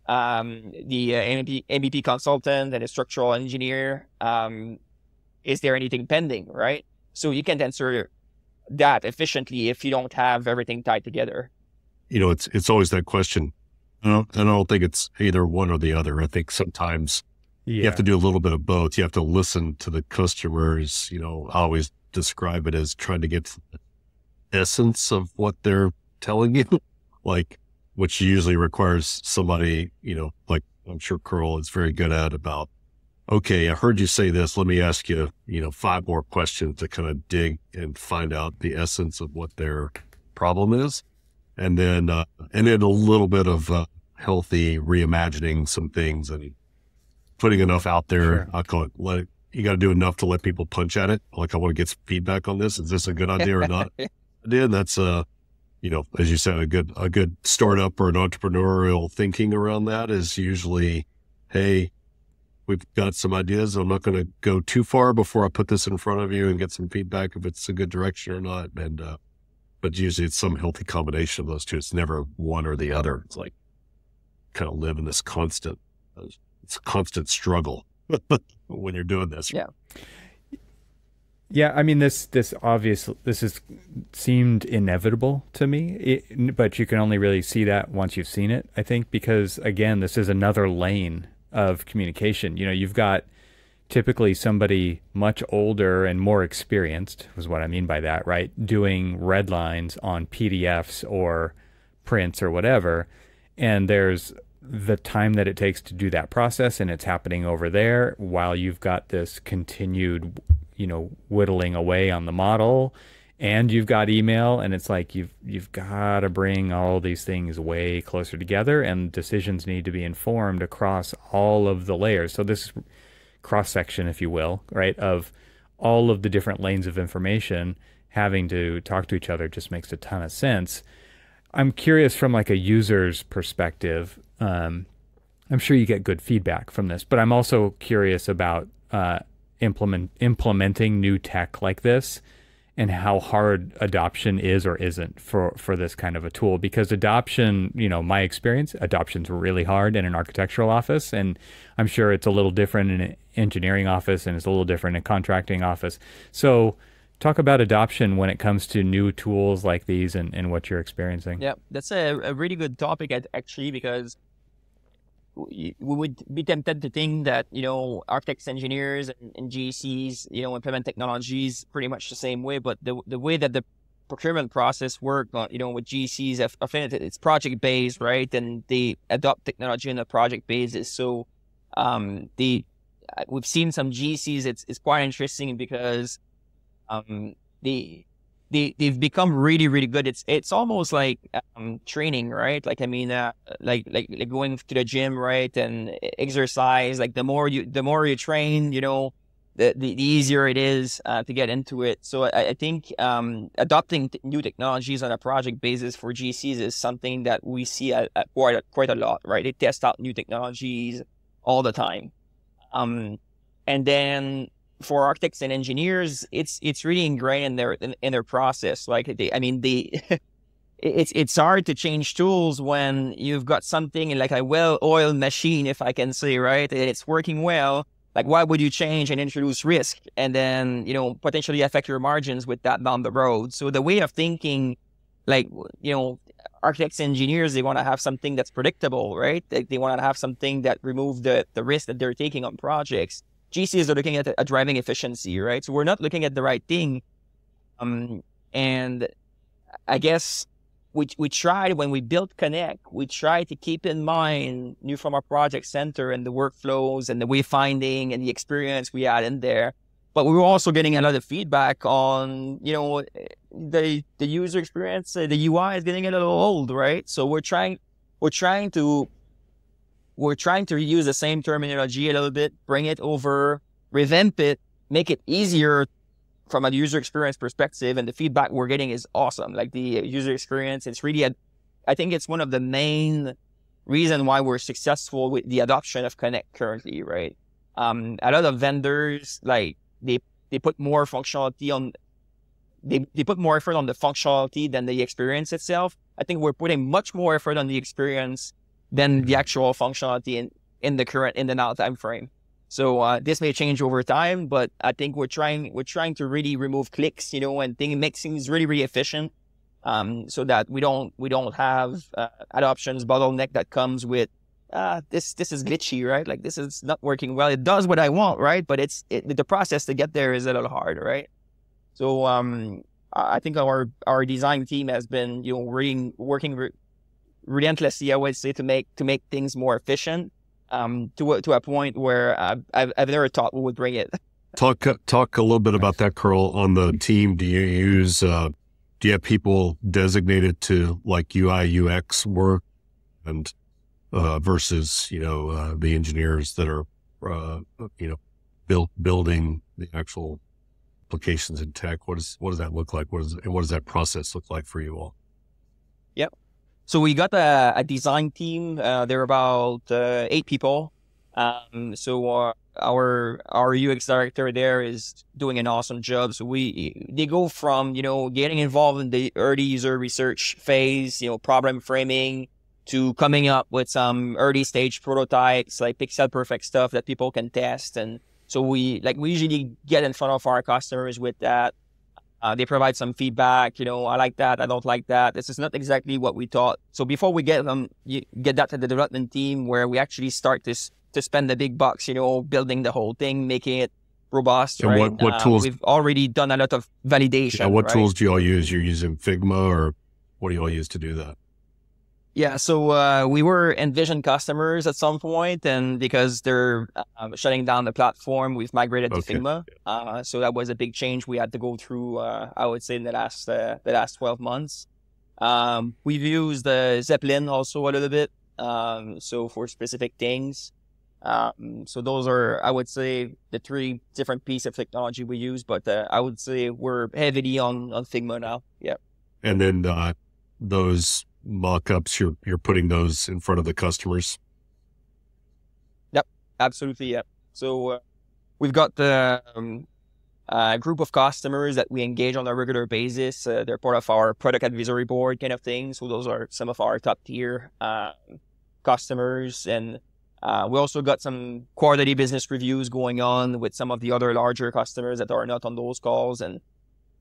um, the uh, MEP, MEP consultant and the structural engineer, um, is there anything pending, right? So you can't answer that efficiently if you don't have everything tied together. you know, it's it's always that question. I don't, I don't think it's either one or the other. I think sometimes yeah. you have to do a little bit of both. You have to listen to the customers. You know, always describe it as trying to get the essence of what they're telling you, [laughs] like which usually requires somebody, you know, like I'm sure Carl is very good at about, okay, I heard you say this. Let me ask you, you know, five more questions to kind of dig and find out the essence of what their problem is. And then, uh, and then a little bit of uh, healthy reimagining some things and putting enough out there. Sure. I call it, let it, you got to do enough to let people punch at it. Like, I want to get some feedback on this. Is this a good idea or not? [laughs] idea? That's, uh, you know, as you said, a good a good startup or an entrepreneurial thinking around that is usually, hey, we've got some ideas. I'm not going to go too far before I put this in front of you and get some feedback if it's a good direction or not. And uh, but usually it's some healthy combination of those two. It's never one or the other. It's like kind of live in this constant, it's a constant struggle [laughs] when you're doing this. Yeah. Yeah, I mean this this obvious this is seemed inevitable to me, it, but you can only really see that once you've seen it. I think because again, this is another lane of communication. You know, you've got typically somebody much older and more experienced was what I mean by that, right? Doing red lines on PDFs or prints or whatever, and there's the time that it takes to do that process and it's happening over there while you've got this continued you know whittling away on the model. And you've got email and it's like you've you've got to bring all these things way closer together and decisions need to be informed across all of the layers. So this cross section if you will right of all of the different lanes of information having to talk to each other just makes a ton of sense. I'm curious from like a user's perspective um, i'm sure you get good feedback from this but i'm also curious about uh, implement implementing new tech like this and how hard adoption is or isn't for for this kind of a tool. Because adoption you know my experience adoption's really hard in an architectural office and i'm sure it's a little different in an engineering office and it's a little different in a contracting office. So talk about adoption when it comes to new tools like these and, and what you're experiencing. Yeah that's a, a really good topic actually because we would be tempted to think that you know architects, engineers, and, and GCs you know implement technologies pretty much the same way, but the the way that the procurement process work, uh, you know, with GCs, it's project based, right? And they adopt technology on a project basis. So, um, the uh, we've seen some GCs. It's it's quite interesting because, um, the they they've become really really good. It's it's almost like um, training, right? Like I mean, uh, like, like like going to the gym, right, and exercise. Like the more you the more you train, you know, the the, the easier it is uh, to get into it. So I, I think um, adopting t- new technologies on a project basis for GCs is something that we see quite a, quite a lot, right? They test out new technologies all the time, um, and then for architects and engineers, it's it's really ingrained in their in, in their process. Like I mean, the [laughs] it's it's hard to change tools when you've got something in like a well-oiled machine, if I can say, right? And it's working well. Like, why would you change and introduce risk and then you know potentially affect your margins with that down the road? So the way of thinking, like you know, architects and engineers they want to have something that's predictable right they, they want to have something that remove the the risk that they're taking on projects GCs are looking at a driving efficiency, right? So we're not looking at the right thing. Um, and I guess we we tried when we built Connect, we tried to keep in mind Newforma project center and the workflows and the wayfinding and the experience we had in there. But we were also getting a lot of feedback on, you know, the the user experience, uh, the UI is getting a little old, right? So we're trying we're trying to we're trying to reuse the same terminology a little bit, bring it over, revamp it, make it easier from a user experience perspective. And the feedback we're getting is awesome. Like the user experience, it's really, a, I think it's one of the main reason why we're successful with the adoption of Connect currently, right? Um, a lot of vendors, like they, they put more functionality on, they, they put more effort on the functionality than the experience itself. I think we're putting much more effort on the experience than the actual functionality in, in the current in the now time frame. So uh, this may change over time, but I think we're trying we're trying to really remove clicks, you know, and think make things really really efficient. um, so that we don't we don't have uh, adoptions bottleneck that comes with uh, this this is glitchy, right? Like this is not working well. It does what I want, right? But it's it, the process to get there is a little hard, right? So um, I think our our design team has been you know working working relentlessly, I would say, to make to make things more efficient. Um, to a, to a point where I've, I've I've never thought we would bring it. Talk talk a little bit about that, Carl. On the team, do you use uh, do you have people designated to like UI UX work and uh, versus you know uh, the engineers that are uh, you know built building the actual applications in tech? What does what does that look like? What is and what does that process look like for you all? So we got a, a design team. Uh, there are about uh, eight people. Um, so uh, our our UX director there is doing an awesome job. So we they go from you know getting involved in the early user research phase, you know problem framing, to coming up with some early stage prototypes like pixel perfect stuff that people can test. And so we like we usually get in front of our customers with that. Uh, they provide some feedback. You know, I like that. I don't like that. This is not exactly what we thought. So before we get them, get that to the development team where we actually start this to spend the big bucks, you know, building the whole thing, making it robust. And right? what, what Um, tools? We've already done a lot of validation. Yeah, what right? tools do you all use? You're using Figma, or what do you all use to do that? Yeah, so uh, we were InVision customers at some point, and because they're uh, shutting down the platform, we've migrated to Okay. Figma. Uh, so that was a big change we had to go through. Uh, I would say in the last uh, the last twelve months. Um, we've used uh, Zeppelin also a little bit. Um, so for specific things. Um, so those are, I would say, the three different pieces of technology we use. But uh, I would say we're heavily on on Figma now. Yeah. And then uh, those mock-ups, you're you're putting those in front of the customers. Yep. Absolutely, yeah. So uh, we've got the um, uh, group of customers that we engage on a regular basis. Uh, they're part of our product advisory board kind of thing. So those are some of our top tier uh, customers, and uh, we also got some quarterly business reviews going on with some of the other larger customers that are not on those calls. And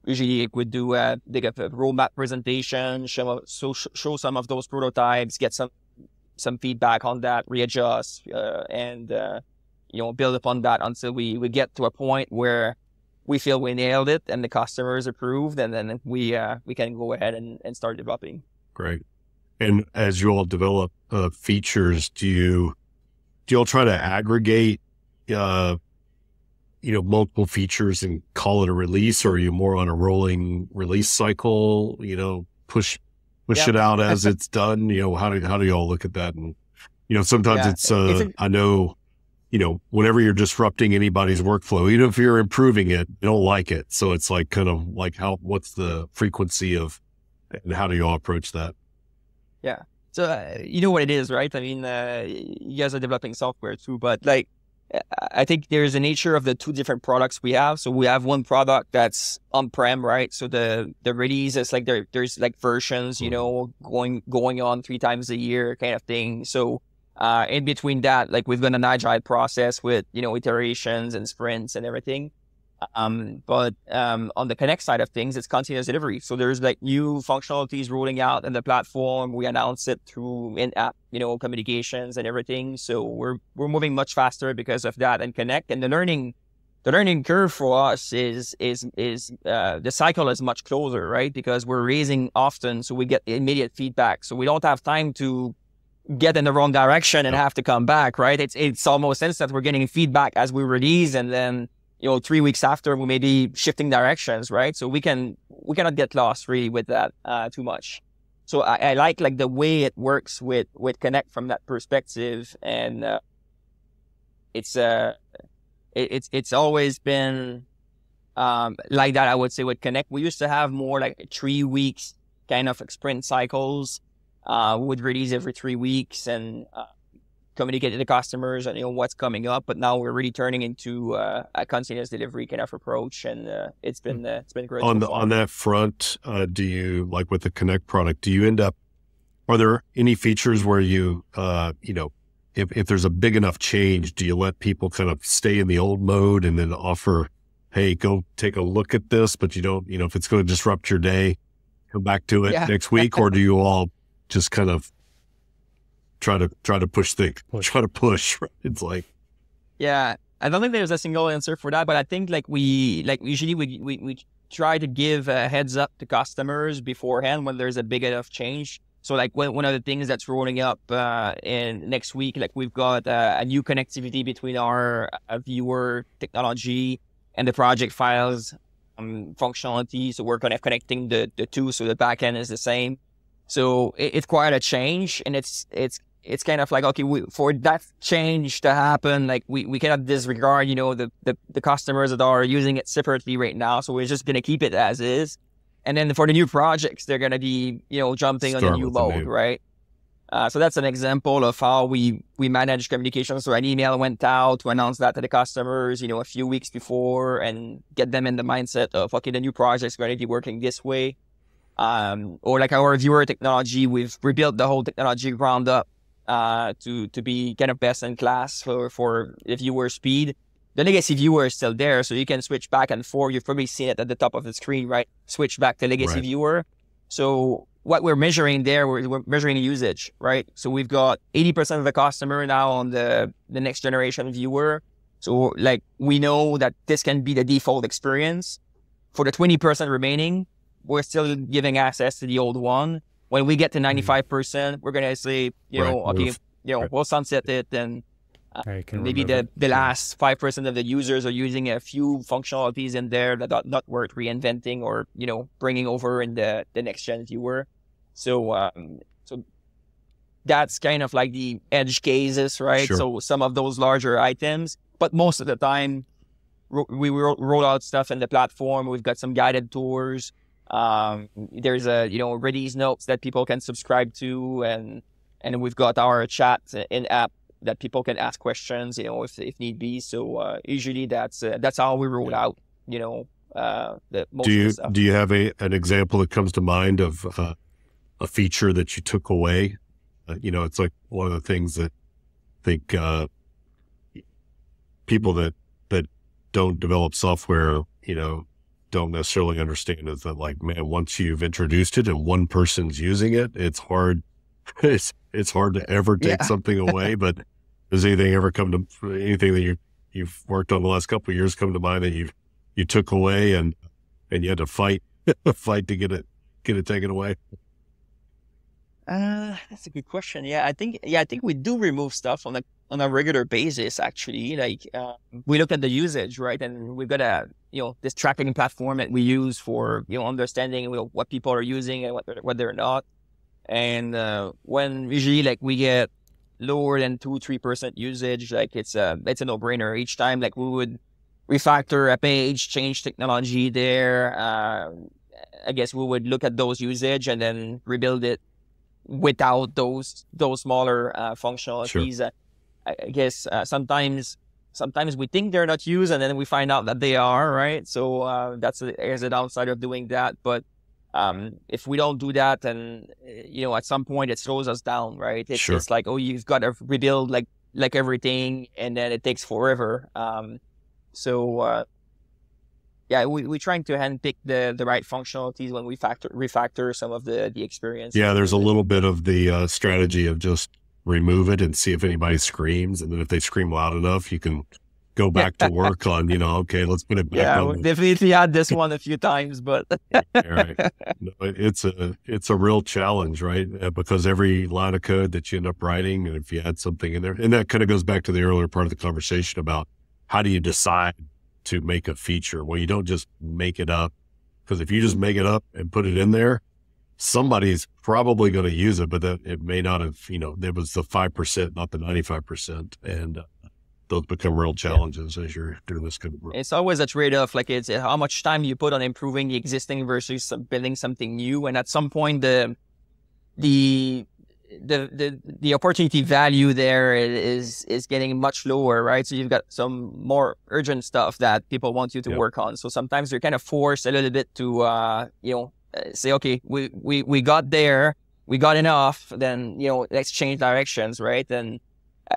usually we do a they get a roadmap presentation, show show some of those prototypes, get some some feedback on that, readjust, uh, and uh, you know build upon that until we we get to a point where we feel we nailed it and the customers approved, and then we uh, we can go ahead and, and start developing. Great. And as you all develop uh, features, do you do you all try to aggregate, uh, you know, multiple features and call it a release, or are you more on a rolling release cycle? You know, push push Yeah. it out as [laughs] it's done. You know, how do how do you all look at that? And you know, sometimes Yeah, it's uh, it's a- I know. You know, whenever you're disrupting anybody's workflow, even if you're improving it, you don't like it. So it's like kind of like how, what's the frequency of, and how do you all approach that? Yeah. So uh, you know what it is, right? I mean, uh, you guys are developing software too, but like, I think there's a nature of the two different products we have. So we have one product that's on-prem, right? So the the release is like there there's like versions, you Mhm. know, going going on three times a year, kind of thing. So uh, in between that, like we've done an agile process with you know iterations and sprints and everything. Um, but um, on the Connect side of things, it's continuous delivery. So there's like new functionalities rolling out in the platform. We announce it through in-app, you know, communications and everything. So we're we're moving much faster because of that and Connect. And the learning, the learning curve for us is is is uh, the cycle is much closer, right? Because we're raising often, so we get immediate feedback. So we don't have time to get in the wrong direction and have to come back, right? It's it's almost instant. We're getting feedback as we release, and then you know three weeks after we may be shifting directions, right? So we can we cannot get lost really with that uh, too much. So I, I like like the way it works with with Connect from that perspective, and uh, it's uh it, it's it's always been um like that. I would say with Connect, we used to have more like three weeks kind of sprint cycles. Uh, would release every three weeks and uh, communicate to the customers and you know what's coming up. But now we're really turning into uh, a continuous delivery kind of approach, and uh, it's been uh, it's been great. on so the on that front, uh, do you like with the Connect product? Do you end up? Are there any features where you, uh, you know, if if there's a big enough change, do you let people kind of stay in the old mode and then offer, hey, go take a look at this, but you don't, you know, if it's going to disrupt your day, come back to it yeah. next week, or do you all just kind of try to try to push things, push. try to push? It's like, yeah, I don't think there's a single answer for that, but I think like we like usually we we, we try to give a heads up to customers beforehand when there's a big enough change. So like one of the things that's rolling up uh, in next week, like we've got uh, a new connectivity between our uh, viewer technology and the project files um, functionality. So we're kind of connecting the, the two, so the backend is the same. So it, it's quite a change, and it's it's it's kind of like okay, we, for that change to happen, like we, we cannot disregard, you know, the, the the customers that are using it separately right now. So we're just gonna keep it as is, and then for the new projects, they're gonna be you know jumping Start on the new mode, right? Uh, so that's an example of how we we manage communication. So an email went out to announce that to the customers, you know, a few weeks before, and get them in the mindset of okay, the new project's going to be working this way. Um, or like our viewer technology, we've rebuilt the whole technology ground up uh, to to be kind of best in class for for if you were speed. The legacy viewer is still there, so you can switch back and forth. You've probably seen it at the top of the screen, right? Switch back to legacy right. viewer. So what we're measuring there, we're, we're measuring usage, right? So we've got 80% of the customer now on the, the next generation viewer. So like we know that this can be the default experience. For the 20% remaining, we're still giving access to the old one. When we get to 95%, mm-hmm. we're going to say, you know, right. okay, you know, right. we'll sunset it and uh, maybe the, the last 5% of the users are using a few functionalities in there that are not worth reinventing or, you know, bringing over in the, the next gen viewer. So, um, so that's kind of like the edge cases, right? Sure. So some of those larger items, but most of the time we roll, roll out stuff in the platform. We've got some guided tours. Um, there's a, you know, release notes that people can subscribe to and, and we've got our chat in app that people can ask questions, you know, if, if need be. So, uh, usually that's, uh, that's how we roll out, you know, uh, the most do you, do you have a, an example that comes to mind of, uh, a feature that you took away. Uh, you know, it's like one of the things that I think uh, people that that don't develop software, you know, don't necessarily understand is that like, man, once you've introduced it and one person's using it, it's hard. [laughs] It's it's hard to ever take yeah. something [laughs] away. But does anything ever come to anything that you you've worked on the last couple of years come to mind that you you took away and and you had to fight [laughs] fight to get it get it taken away? Uh, that's a good question. Yeah, I think yeah, I think we do remove stuff on a on a regular basis. Actually, like uh, we look at the usage, right, and we've got a you know this tracking platform that we use for you know understanding you know, what people are using and what they're, what they're not. And uh, when usually like we get lower than two three percent usage, like it's a it's a no brainer. Each time like we would refactor a page, change technology there. Uh, I guess we would look at those usage and then rebuild it without those those smaller uh, functionalities. Sure. Uh, I guess uh, sometimes sometimes we think they're not used, and then we find out that they are. Right. So uh, that's a, there's a downside of doing that. But um, if we don't do that, and you know at some point it slows us down. Right. It's, sure. it's like oh you've got to rebuild like like everything, and then it takes forever. Um, so uh, yeah, we, we're trying to handpick the, the right functionalities when we factor refactor some of the, the experience. Yeah, there's a little bit of the uh, strategy of just remove it and see if anybody screams. And then if they scream loud enough, you can go back to work on, you know, okay, let's put it [laughs] back. Yeah, on. definitely had this one a few times, but [laughs] right. No, it's a it's a real challenge, right? Uh, because every line of code that you end up writing, and if you add something in there, and that kind of goes back to the earlier part of the conversation about how do you decide to make a feature. Well, you don't just make it up because if you just make it up and put it in there, somebody's probably going to use it, but that it may not have, you know, there was the 5%, not the 95%. And uh, those become real challenges yeah. as you're doing this kind of work. It's always a trade off. Like it's how much time you put on improving the existing versus building something new. And at some point, the, the the the the opportunity value there is is getting much lower, right? So you've got some more urgent stuff that people want you to yep. work on. So sometimes you're kind of forced a little bit to uh, you know uh, Uh, say, okay, we we we got there, we got enough, then you know let's change directions, right? And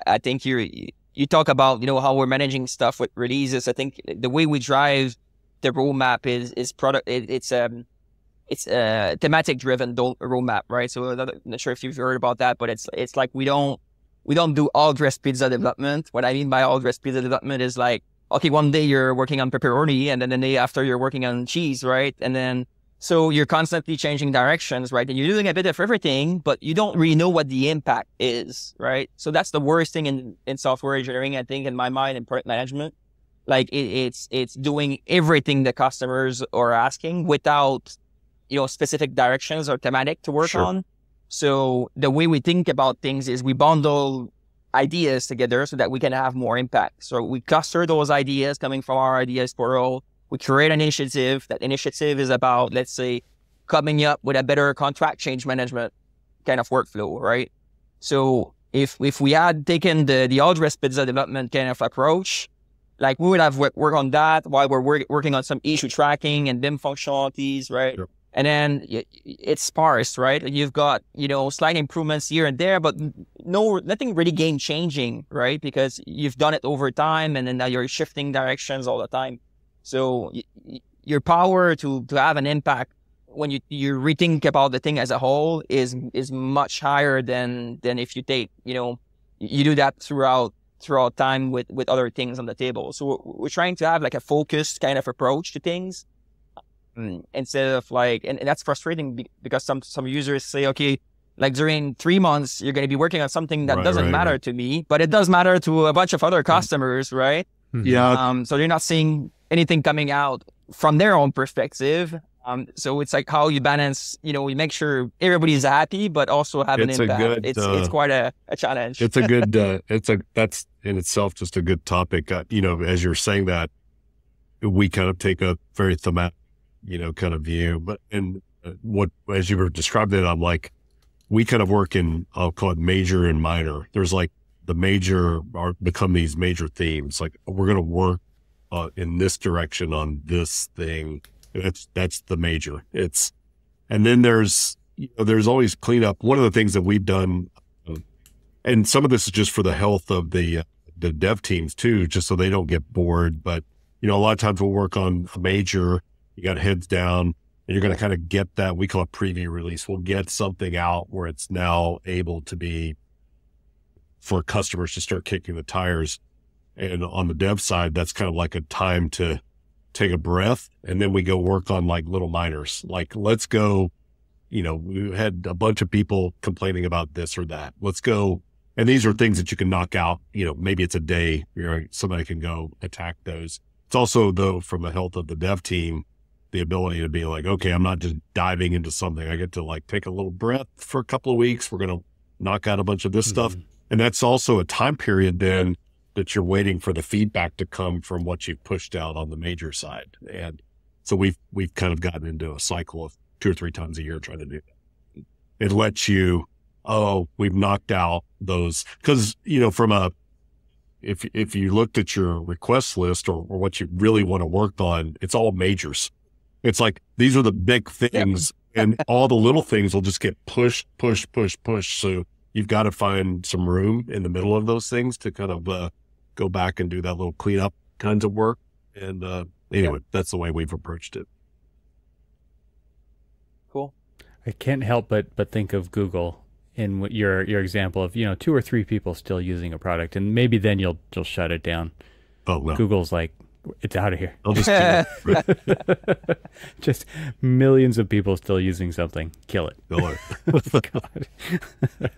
I think you you talk about you know how we're managing stuff with releases. I think the way we drive the roadmap is is product. It, it's um it's a thematic driven roadmap, right? So uh, I'm not sure if you've heard about that, but it's it's like we don't we don't do all dress pizza development. What I mean by all dress pizza development is like okay, one day you're working on pepperoni, and then the day after you're working on cheese, right? And then so you're constantly changing directions, right? And you're doing a bit of everything, but you don't really know what the impact is, right? So that's the worst thing in, in software engineering, I think, in my mind, in product management. Like it, it's it's doing everything the customers are asking without, you know, specific directions or thematic to work sure. on. So the way we think about things is we bundle ideas together so that we can have more impact. So we cluster those ideas coming from our ideas portal we create an initiative. That initiative is about, let's say, coming up with a better contract change management kind of workflow, right? So if if we had taken the the address pizza development kind of approach, like we would have worked work on that while we're work, working on some issue tracking and BIM functionalities, right? Yep. And then it's sparse, right? You've got you know slight improvements here and there, but no nothing really game changing, right? Because you've done it over time, and then now you're shifting directions all the time. So y- your power to, to have an impact when you, you rethink about the thing as a whole is is much higher than than if you take you know you do that throughout throughout time with with other things on the table. So we're, we're trying to have like a focused kind of approach to things um, instead of like and, and that's frustrating because some some users say okay like during three months you're going to be working on something that right, doesn't right, matter right. to me but it does matter to a bunch of other customers right yeah um so they're not seeing anything coming out from their own perspective. Um, so it's like how you balance, you know, we make sure everybody's happy, but also have it's an impact. Good, it's uh, it's quite a, a challenge. it's a good, [laughs] uh, it's a that's in itself just a good topic. Uh, you know, as you're saying that, we kind of take a very thematic, you know, kind of view. But and uh, what as you were describing it, I'm like, we kind of work in I'll call it major and minor. There's like the major are become these major themes. Like we're going to work uh, in this direction on this thing. That's that's the major. It's and then there's you know, there's always cleanup. One of the things that we've done, uh, and some of this is just for the health of the uh, the dev teams too, just so they don't get bored. But you know, a lot of times we'll work on a major. You got heads down, and you're going to kind of get that. We call it preview release. We'll get something out where it's now able to be for customers to start kicking the tires and on the dev side, that's kind of like a time to take a breath. And then we go work on like little minors. Like, let's go, you know, we had a bunch of people complaining about this or that. Let's go. And these are things that you can knock out. You know, maybe it's a day, you know, somebody can go attack those. It's also, though, from the health of the dev team, the ability to be like, okay, I'm not just diving into something. I get to like take a little breath for a couple of weeks. We're going to knock out a bunch of this mm-hmm. stuff. And that's also a time period then that you're waiting for the feedback to come from what you've pushed out on the major side. And so we've, we've kind of gotten into a cycle of two or three times a year trying to do that. It lets you, oh, we've knocked out those because, you know, from a, if, if you looked at your request list or, or what you really want to work on, it's all majors. It's like, these are the big things yep. and [laughs] all the little things will just get pushed, push, push, push. So you've got to find some room in the middle of those things to kind of, uh, go back and do that little cleanup kinds of work. And uh, anyway, yeah. that's the way we've approached it. Cool. I can't help but but think of Google in your your example of you know two or three people still using a product, and maybe then you'll you'll shut it down. Oh no. Google's like it's out of here. I'll just [laughs] [laughs] just millions of people still using something. Kill it. Kill it. [laughs] God.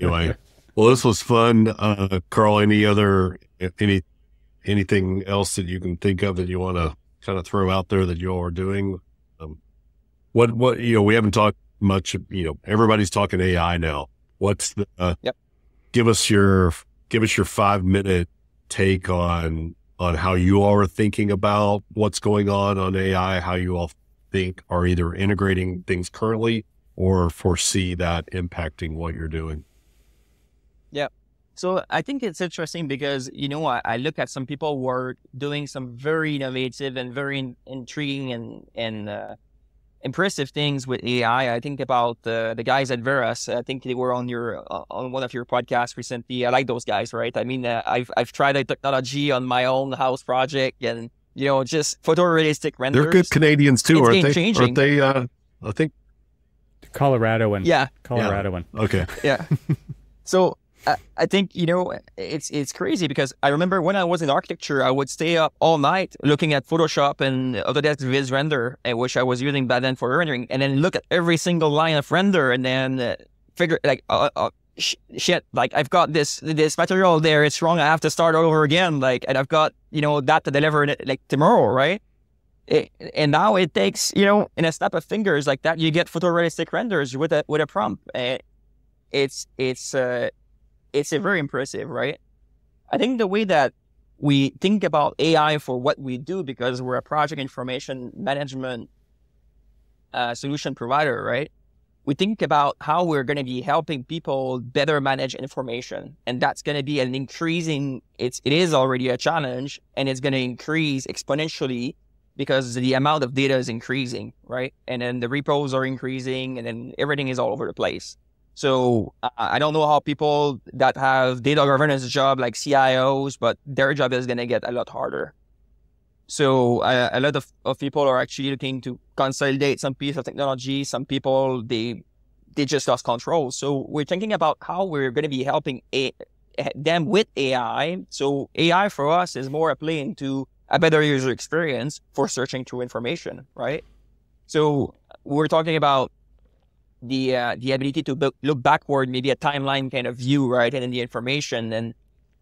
anyway, well, this was fun, uh, Carl. Any other any anything else that you can think of that you want to kind of throw out there that you all are doing? Um, what what you know we haven't talked much. You know, everybody's talking AI now. What's the uh, yep? Give us your give us your five minute take on on how you all are thinking about what's going on on AI. How you all think are either integrating things currently or foresee that impacting what you're doing. Yeah. So I think it's interesting because, you know, I, I, look at some people who are doing some very innovative and very in, intriguing and, and uh, impressive things with AI. I think about uh, the guys at Veras. I think they were on your uh, on one of your podcasts recently. I like those guys, right? I mean, uh, I've I've tried the technology on my own house project and, you know, just photorealistic renders. They're good Canadians too, it's aren't they? Aren't they, uh, I think Colorado and Yeah. Colorado one. Okay. Yeah. [laughs] so I, think you know it's it's crazy because I remember when I was in architecture, I would stay up all night looking at Photoshop and Autodesk Viz Render, uh, which I was using back then for rendering, and then look at every single line of render, and then uh, figure like, uh, uh, sh- shit, like I've got this this material there, it's wrong, I have to start over again, like, and I've got you know that to deliver like tomorrow, right? It, and now it takes you know in a snap of fingers like that, you get photorealistic renders with a with a prompt. Uh, it's it's uh it's a very impressive, right? I think the way that we think about AI for what we do, because we're a project information management uh, solution provider, right? We think about how we're going to be helping people better manage information, and that's going to be an increasing. It's it is already a challenge, and it's going to increase exponentially because the amount of data is increasing, right? And then the repos are increasing, and then everything is all over the place. So I don't know how people that have data governance job like CIOs, but their job is going to get a lot harder. So uh, a lot of, of people are actually looking to consolidate some piece of technology. Some people they they just lost control. So we're thinking about how we're going to be helping a, them with AI. So AI for us is more a into a better user experience for searching through information, right? So we're talking about the uh, the ability to look, backward, maybe a timeline kind of view, right, and then the information, and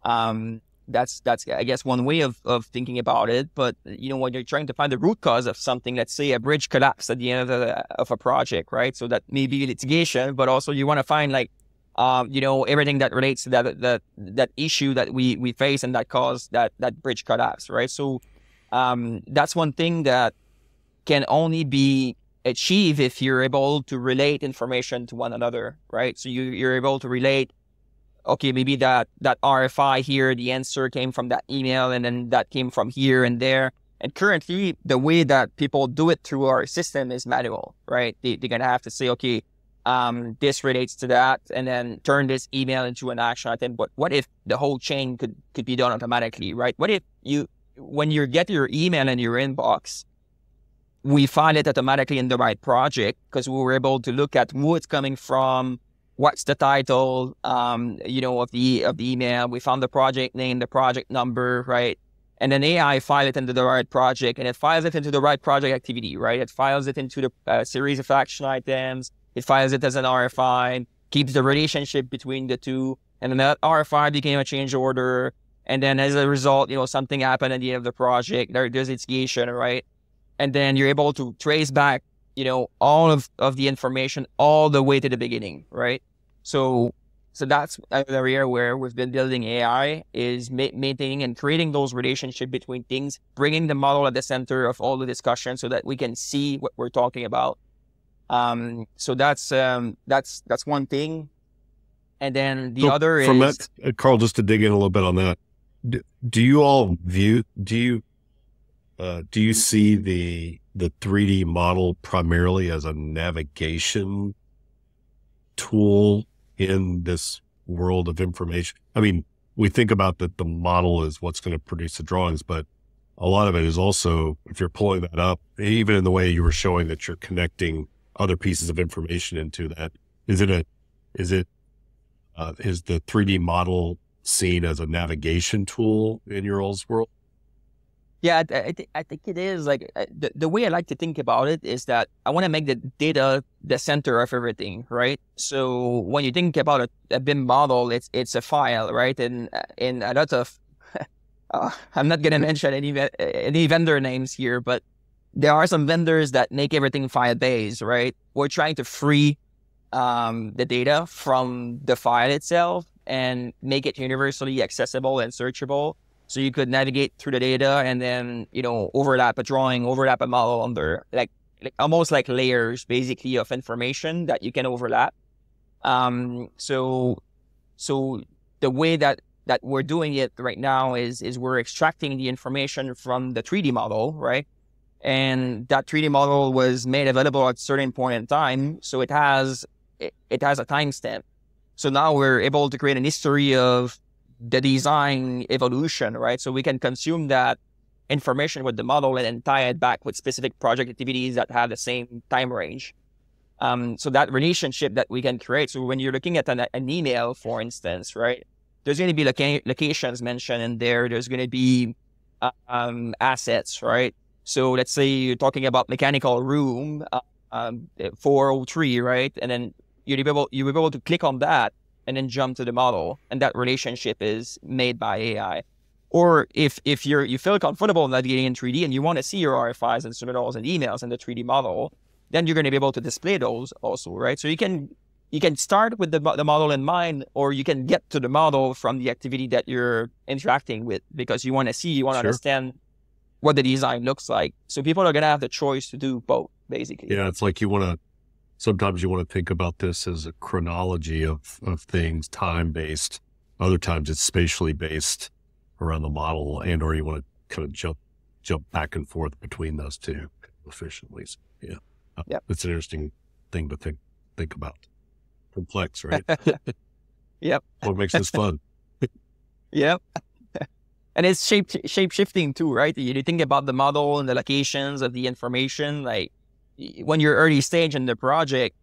um, that's that's I guess one way of of thinking about it. But you know, when you're trying to find the root cause of something, let's say a bridge collapsed at the end of a, of a project, right? So that may be litigation, but also you want to find like um, you know, everything that relates to that that that issue that we we face and that caused that that bridge collapse, right? So um, that's one thing that can only be achieve if you're able to relate information to one another, right? So you, you're able to relate, okay, maybe that, that RFI here, the answer came from that email and then that came from here and there. And currently, the way that people do it through our system is manual, right? They, they're going to have to say, okay, um, this relates to that and then turn this email into an action item. But what if the whole chain could, could be done automatically, right? What if you, when you get your email in your inbox, we find it automatically in the right project because we were able to look at who it's coming from, what's the title, um, you know, of the of the email. We found the project name, the project number, right? And then AI file it into the right project, and it files it into the right project activity, right? It files it into the uh, series of action items. It files it as an RFI, keeps the relationship between the two, and then that RFI became a change order. And then as a result, you know, something happened at the end of the project. There, there's litigation, right? And then you're able to trace back you know all of, of the information all the way to the beginning right? So so that's an area where we've been building ai is ma- maintaining and creating those relationships between things bringing the model at the center of all the discussion so that we can see what we're talking about. Um so that's um that's that's one thing. And then the So other from is that, Carl, just to dig in a little bit on that, do, do you all view, do you, uh, do you see the, the 3D model primarily as a navigation tool in this world of information? I mean, we think about that the model is what's going to produce the drawings, but a lot of it is also, if you're pulling that up, even in the way you were showing that you're connecting other pieces of information into that, is it a, is it, uh, is the 3D model seen as a navigation tool in your all's world? Yeah, I, I, th- I think it is. Like the, the way I like to think about it is that I want to make the data the center of everything, right? So when you think about a, a BIM model, it's it's a file, right? And in a lot of, [laughs] uh, I'm not gonna mention any any vendor names here, but there are some vendors that make everything file based, right? We're trying to free um, the data from the file itself and make it universally accessible and searchable. So you could navigate through the data and then, you know, overlap a drawing, overlap a model under like, like almost like layers basically of information that you can overlap. Um, so, so the way that, that we're doing it right now is, is we're extracting the information from the 3D model, right? And that 3D model was made available at a certain point in time. So it has, it, it has a timestamp. So now we're able to create an history of the design evolution, right? So we can consume that information with the model and then tie it back with specific project activities that have the same time range. Um, so that relationship that we can create. So when you're looking at an, an email, for instance, right, there's going to be loca- locations mentioned in there. There's going to be uh, um, assets, right? So let's say you're talking about mechanical room, uh, um, 403, right? And then you'll be able you'll be able to click on that and then jump to the model, and that relationship is made by AI. Or if if you're you feel comfortable navigating in 3D and you want to see your RFIs and submittals and emails in the 3D model, then you're going to be able to display those also, right? So you can you can start with the, the model in mind, or you can get to the model from the activity that you're interacting with because you want to see, you want to sure. understand what the design looks like. So people are going to have the choice to do both, basically. Yeah, it's like you want to. Sometimes you want to think about this as a chronology of of things, time based. Other times it's spatially based around the model, and or you want to kind of jump jump back and forth between those two efficiently. So, yeah. Uh, yeah. It's an interesting thing to think think about. Complex, right? [laughs] yep. What makes this fun? [laughs] yep. [laughs] and it's shape shape shifting too, right? You think about the model and the locations of the information. Like when you're early stage in the project,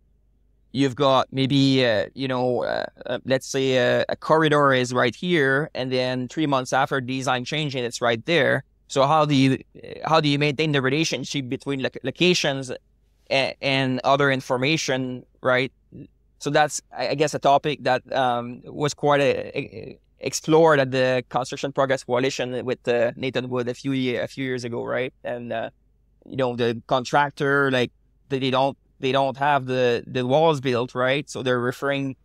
you've got maybe uh, you know uh, uh, let's say a, a, corridor is right here, and then three months after design changing, it's right there. So how do you how do you maintain the relationship between lo- locations and, other information, right? So that's, I guess, a topic that um, was quite a, a, explored at the Construction Progress Coalition with uh, Nathan Wood a few year, a few years ago, right? And uh, you know, the contractor like they don't they don't have the the walls built, right? So they're referring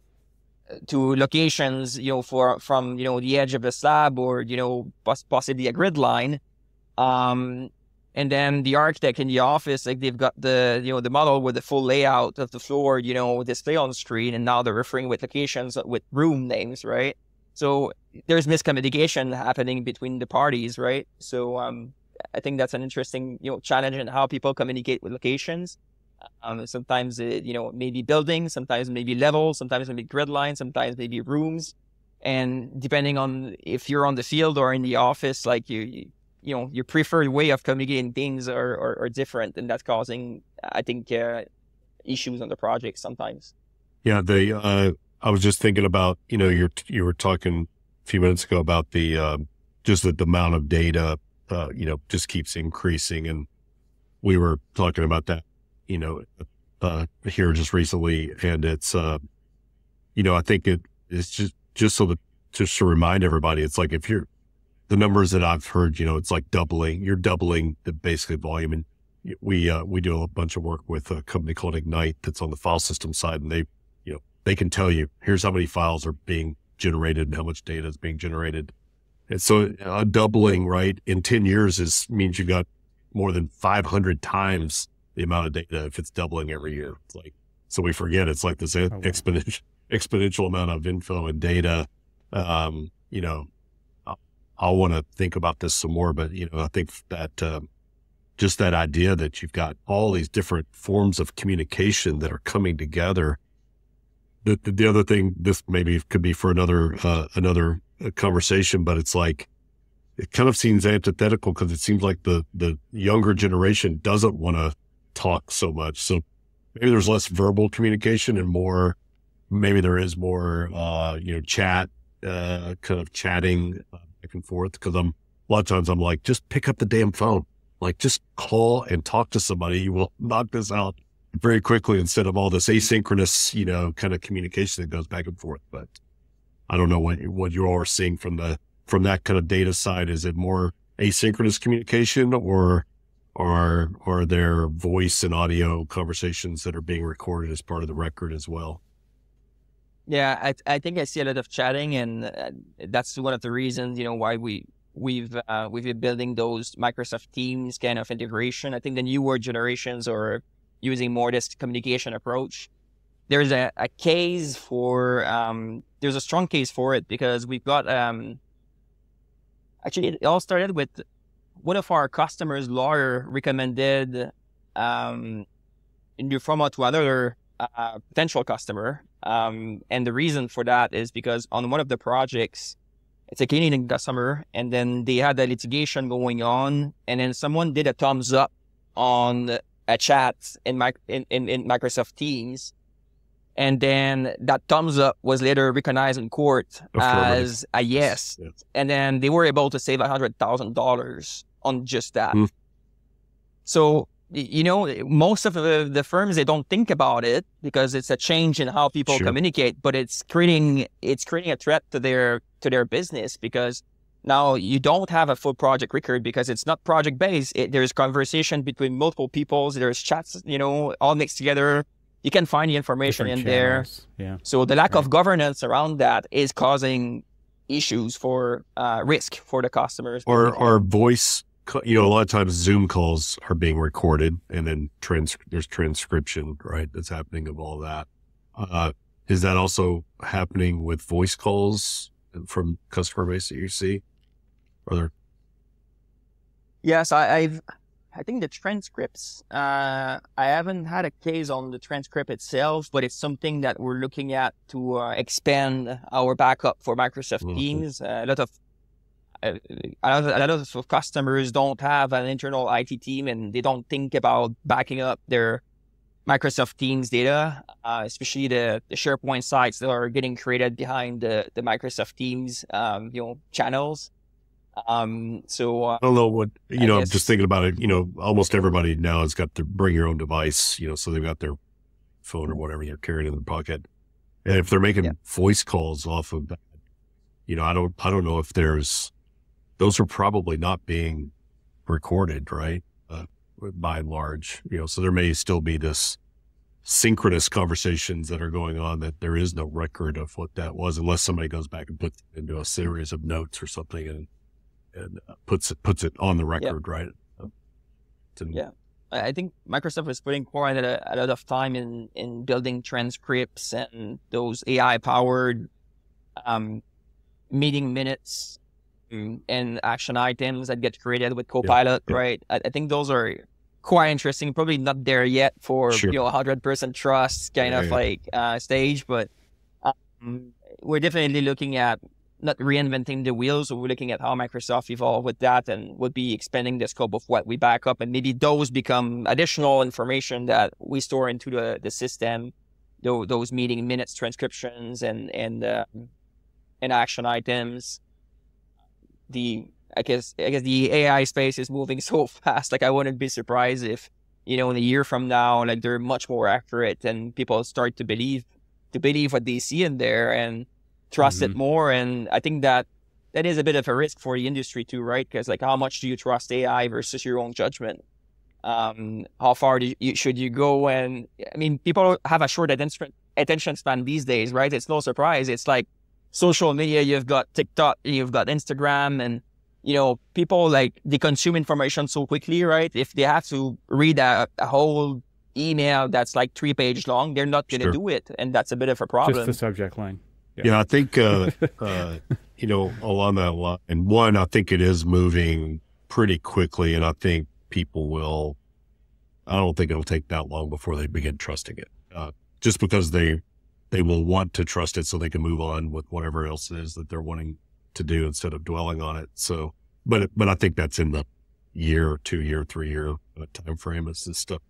to locations, you know, for from you know the edge of the slab or you know possibly a grid line. Um, and then the architect in the office, like they've got the you know the model with the full layout of the floor, you know, display on screen, and now they're referring with locations with room names, right? So there's miscommunication happening between the parties, right? So um, I think that's an interesting you know challenge in how people communicate with locations. Um, sometimes it, you know maybe buildings, sometimes maybe levels, sometimes maybe grid lines, sometimes maybe rooms, and depending on if you're on the field or in the office, like you you know your preferred way of communicating things are, are, are different and that's causing i think uh, issues on the project sometimes yeah the uh, i was just thinking about you know you're you were talking a few minutes ago about the uh, just that the amount of data uh, you know just keeps increasing and we were talking about that you know uh, here just recently and it's uh, you know i think it it's just just so that just to remind everybody it's like if you're the numbers that I've heard, you know, it's like doubling. You're doubling the basically volume, and we uh, we do a bunch of work with a company called Egnyte that's on the file system side, and they, you know, they can tell you here's how many files are being generated and how much data is being generated. And so a doubling, right, in ten years is means you got more than 500 times the amount of data if it's doubling every year. It's like so we forget it's like this oh, wow. exponential exponential amount of info and data. Um, you know, I'll want to think about this some more. But you know, I think that uh, just that idea that you've got all these different forms of communication that are coming together. The, the, the other thing, this maybe could be for another uh, another uh, conversation, but it's like it kind of seems antithetical because it seems like the the younger generation doesn't want to talk so much. So maybe there's less verbal communication and more. Maybe there is more, uh, you know, chat, uh, kind of chatting uh, back and forth because I'm a lot of times I'm like, just pick up the damn phone. Like just call and talk to somebody. You will [laughs] knock this out very quickly instead of all this asynchronous, you know, kind of communication that goes back and forth. But I don't know what what you all are seeing from the from that kind of data side. Is it more asynchronous communication or or are there voice and audio conversations that are being recorded as part of the record as well? Yeah, I I think I see a lot of chatting, and uh, that's one of the reasons you know why we we've uh, we've been building those Microsoft Teams kind of integration. I think the newer generations are using more this communication approach. There's a, a case for um, there's a strong case for it because we've got um, actually it all started with one of our customers' lawyer recommended um, Newforma to another uh, potential customer um, and the reason for that is because on one of the projects, it's a Canadian customer, and then they had a litigation going on, and then someone did a thumbs up on a chat in, in, in Microsoft Teams. And then that thumbs up was later recognized in court as a yes. yes. And then they were able to save $100,000 on just that. Mm. So, you know, most of the, the, firms, they don't think about it because it's a change in how people sure. communicate, but it's creating, it's creating a threat to their, to their business because now you don't have a full project record because it's not project based. It, there's conversation between multiple people. There's chats, you know, all mixed together you can find the information Different in channels. there. Yeah. So the lack right. of governance around that is causing issues for uh, risk for the customers. Or or voice, you know, a lot of times Zoom calls are being recorded, and then trans- there's transcription, right? That's happening of all that. Uh, is that also happening with voice calls from customer base that you see? Are there? Yes, I, I've I think the transcripts, uh, I haven't had a case on the transcript itself, but it's something that we're looking at to uh, expand our backup for Microsoft mm-hmm. Teams. Uh, a lot of uh, a lot of customers don't have an internal IT team and they don't think about backing up their Microsoft Teams data, uh, especially the, the SharePoint sites that are getting created behind the, the Microsoft Teams um, you know channels. Um, so uh, I don't know what you I know. Guess, I'm just thinking about it, you know, almost everybody now has got to bring your own device. You know, so they've got their phone or whatever they're carrying in their pocket, and if they're making yeah. voice calls off of that, you know, I don't, I don't know if there's those are probably not being recorded, right? Uh, by and large, you know, so there may still be this synchronous conversations that are going on that there is no record of what that was unless somebody goes back and puts it into a series of notes or something and puts it puts it on the record, yeah. right? To, yeah. I think Microsoft is putting quite a, a, lot of time in, in building transcripts and those AI powered um, meeting minutes and action items that get created with Copilot, yeah, yeah. right? I, I, think those are quite interesting. Probably not there yet for sure. you know 100% trust kind yeah, of like uh, stage, but um, we're definitely looking at not reinventing the wheels. We're looking at how Microsoft evolved with that and would be expanding the scope of what we back up. And maybe those become additional information that we store into the, the system, those, those meeting minutes, transcriptions, and, and, uh, and action items. The, I guess, I guess the AI space is moving [laughs] so fast. Like I wouldn't be surprised if, you know, in a year from now, like they're much more accurate and people start to believe, to believe what they see in there. And, trust mm-hmm. it more. And I think that that is a bit of a risk for the industry too, right? Because like, how much do you trust AI versus your own judgment? Um, how far do you, should you go? And I mean, people have a short attention attention span these days, right? It's no surprise. It's like social media. You've got TikTok, you've got Instagram, and you know, people like they consume information so quickly, right? If they have to read a, a whole email that's like three page long, they're not going to sure. do it, and that's a bit of a problem. Just the subject line. Yeah, yeah I think, uh, uh, you know, along that line, and one, I think it is moving pretty quickly, and I think people will, I don't think it'll take that long before they begin trusting it, uh, just because they, they will want to trust it so they can move on with whatever else it is that they're wanting to do instead of dwelling on it. So, but, but I think that's in the year, two year, three year uh, time frame as this stuff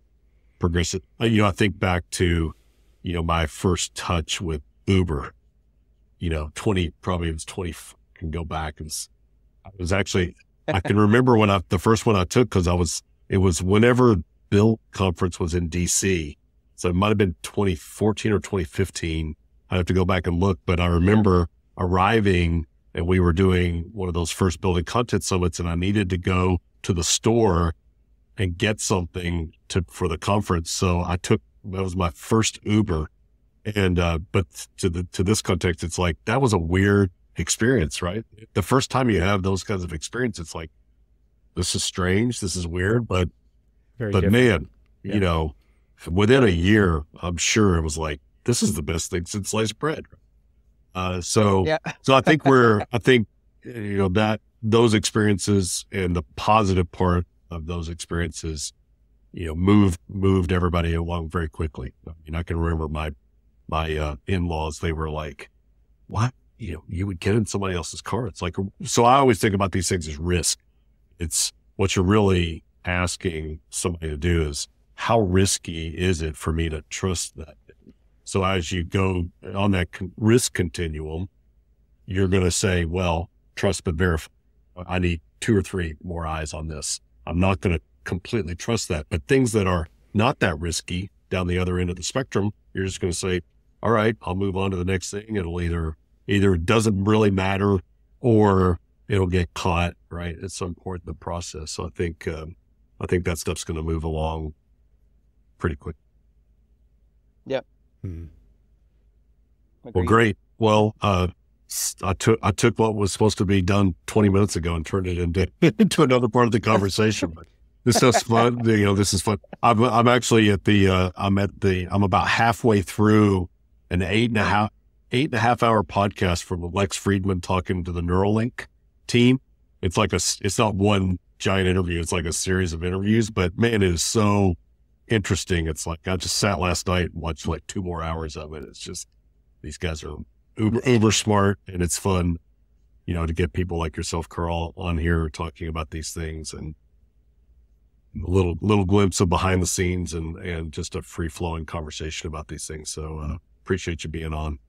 progresses. Uh, you know, I think back to, you know, my first touch with Uber you know, 20, probably it was 20, can go back. It was, I was actually, I can remember when I, the first one I took, cause I was, it was whenever Build conference was in DC. So it might have been 2014 or 2015. I have to go back and look, but I remember arriving and we were doing one of those first building content summits and I needed to go to the store and get something to, for the conference. So I took, that was my first Uber and, uh, but to the, to this context, it's like, that was a weird experience, right? The first time you have those kinds of experience, it's like, this is strange. This is weird, but, Very but different. man, yeah. you know, within a year, I'm sure it was like, this is the best thing since sliced bread. Uh, so, yeah. so I think we're, I think, you know, that those experiences and the positive part of those experiences, you know, moved, moved everybody along very quickly. I mean, I can remember my my uh, in-laws, they were like, what? You know, you would get in somebody else's car. It's like, so I always think about these things as risk. It's what you're really asking somebody to do is how risky is it for me to trust that? So as you go on that risk continuum, you're going to say, well, trust but verify. I need two or three more eyes on this. I'm not going to completely trust that. But things that are not that risky down the other end of the spectrum, you're just going to say, all right, I'll move on to the next thing. It'll either, either it doesn't really matter or it'll get caught right at some point in the process. So I think, um, I think that stuff's going to move along pretty quick. Yep. Hmm. Well, great. Well, uh, I took I took what was supposed to be done 20 minutes ago and turned it into [laughs] into another part of the conversation. But this is fun. [laughs] You know, this is fun. I'm I'm actually at the uh, I'm at the I'm about halfway through an eight and a half eight and a half hour podcast from Lex Fridman talking to the Neuralink team. It's like a it's not one giant interview. It's like a series of interviews, but man, it is so interesting. It's like I just sat last night and watched like two more hours of it. It's just these guys are uber, uber smart and it's fun, you know, to get people like yourself, Carl, on here talking about these things and a little, little glimpse of behind the scenes and, and just a free flowing conversation about these things. So, uh, appreciate you being on.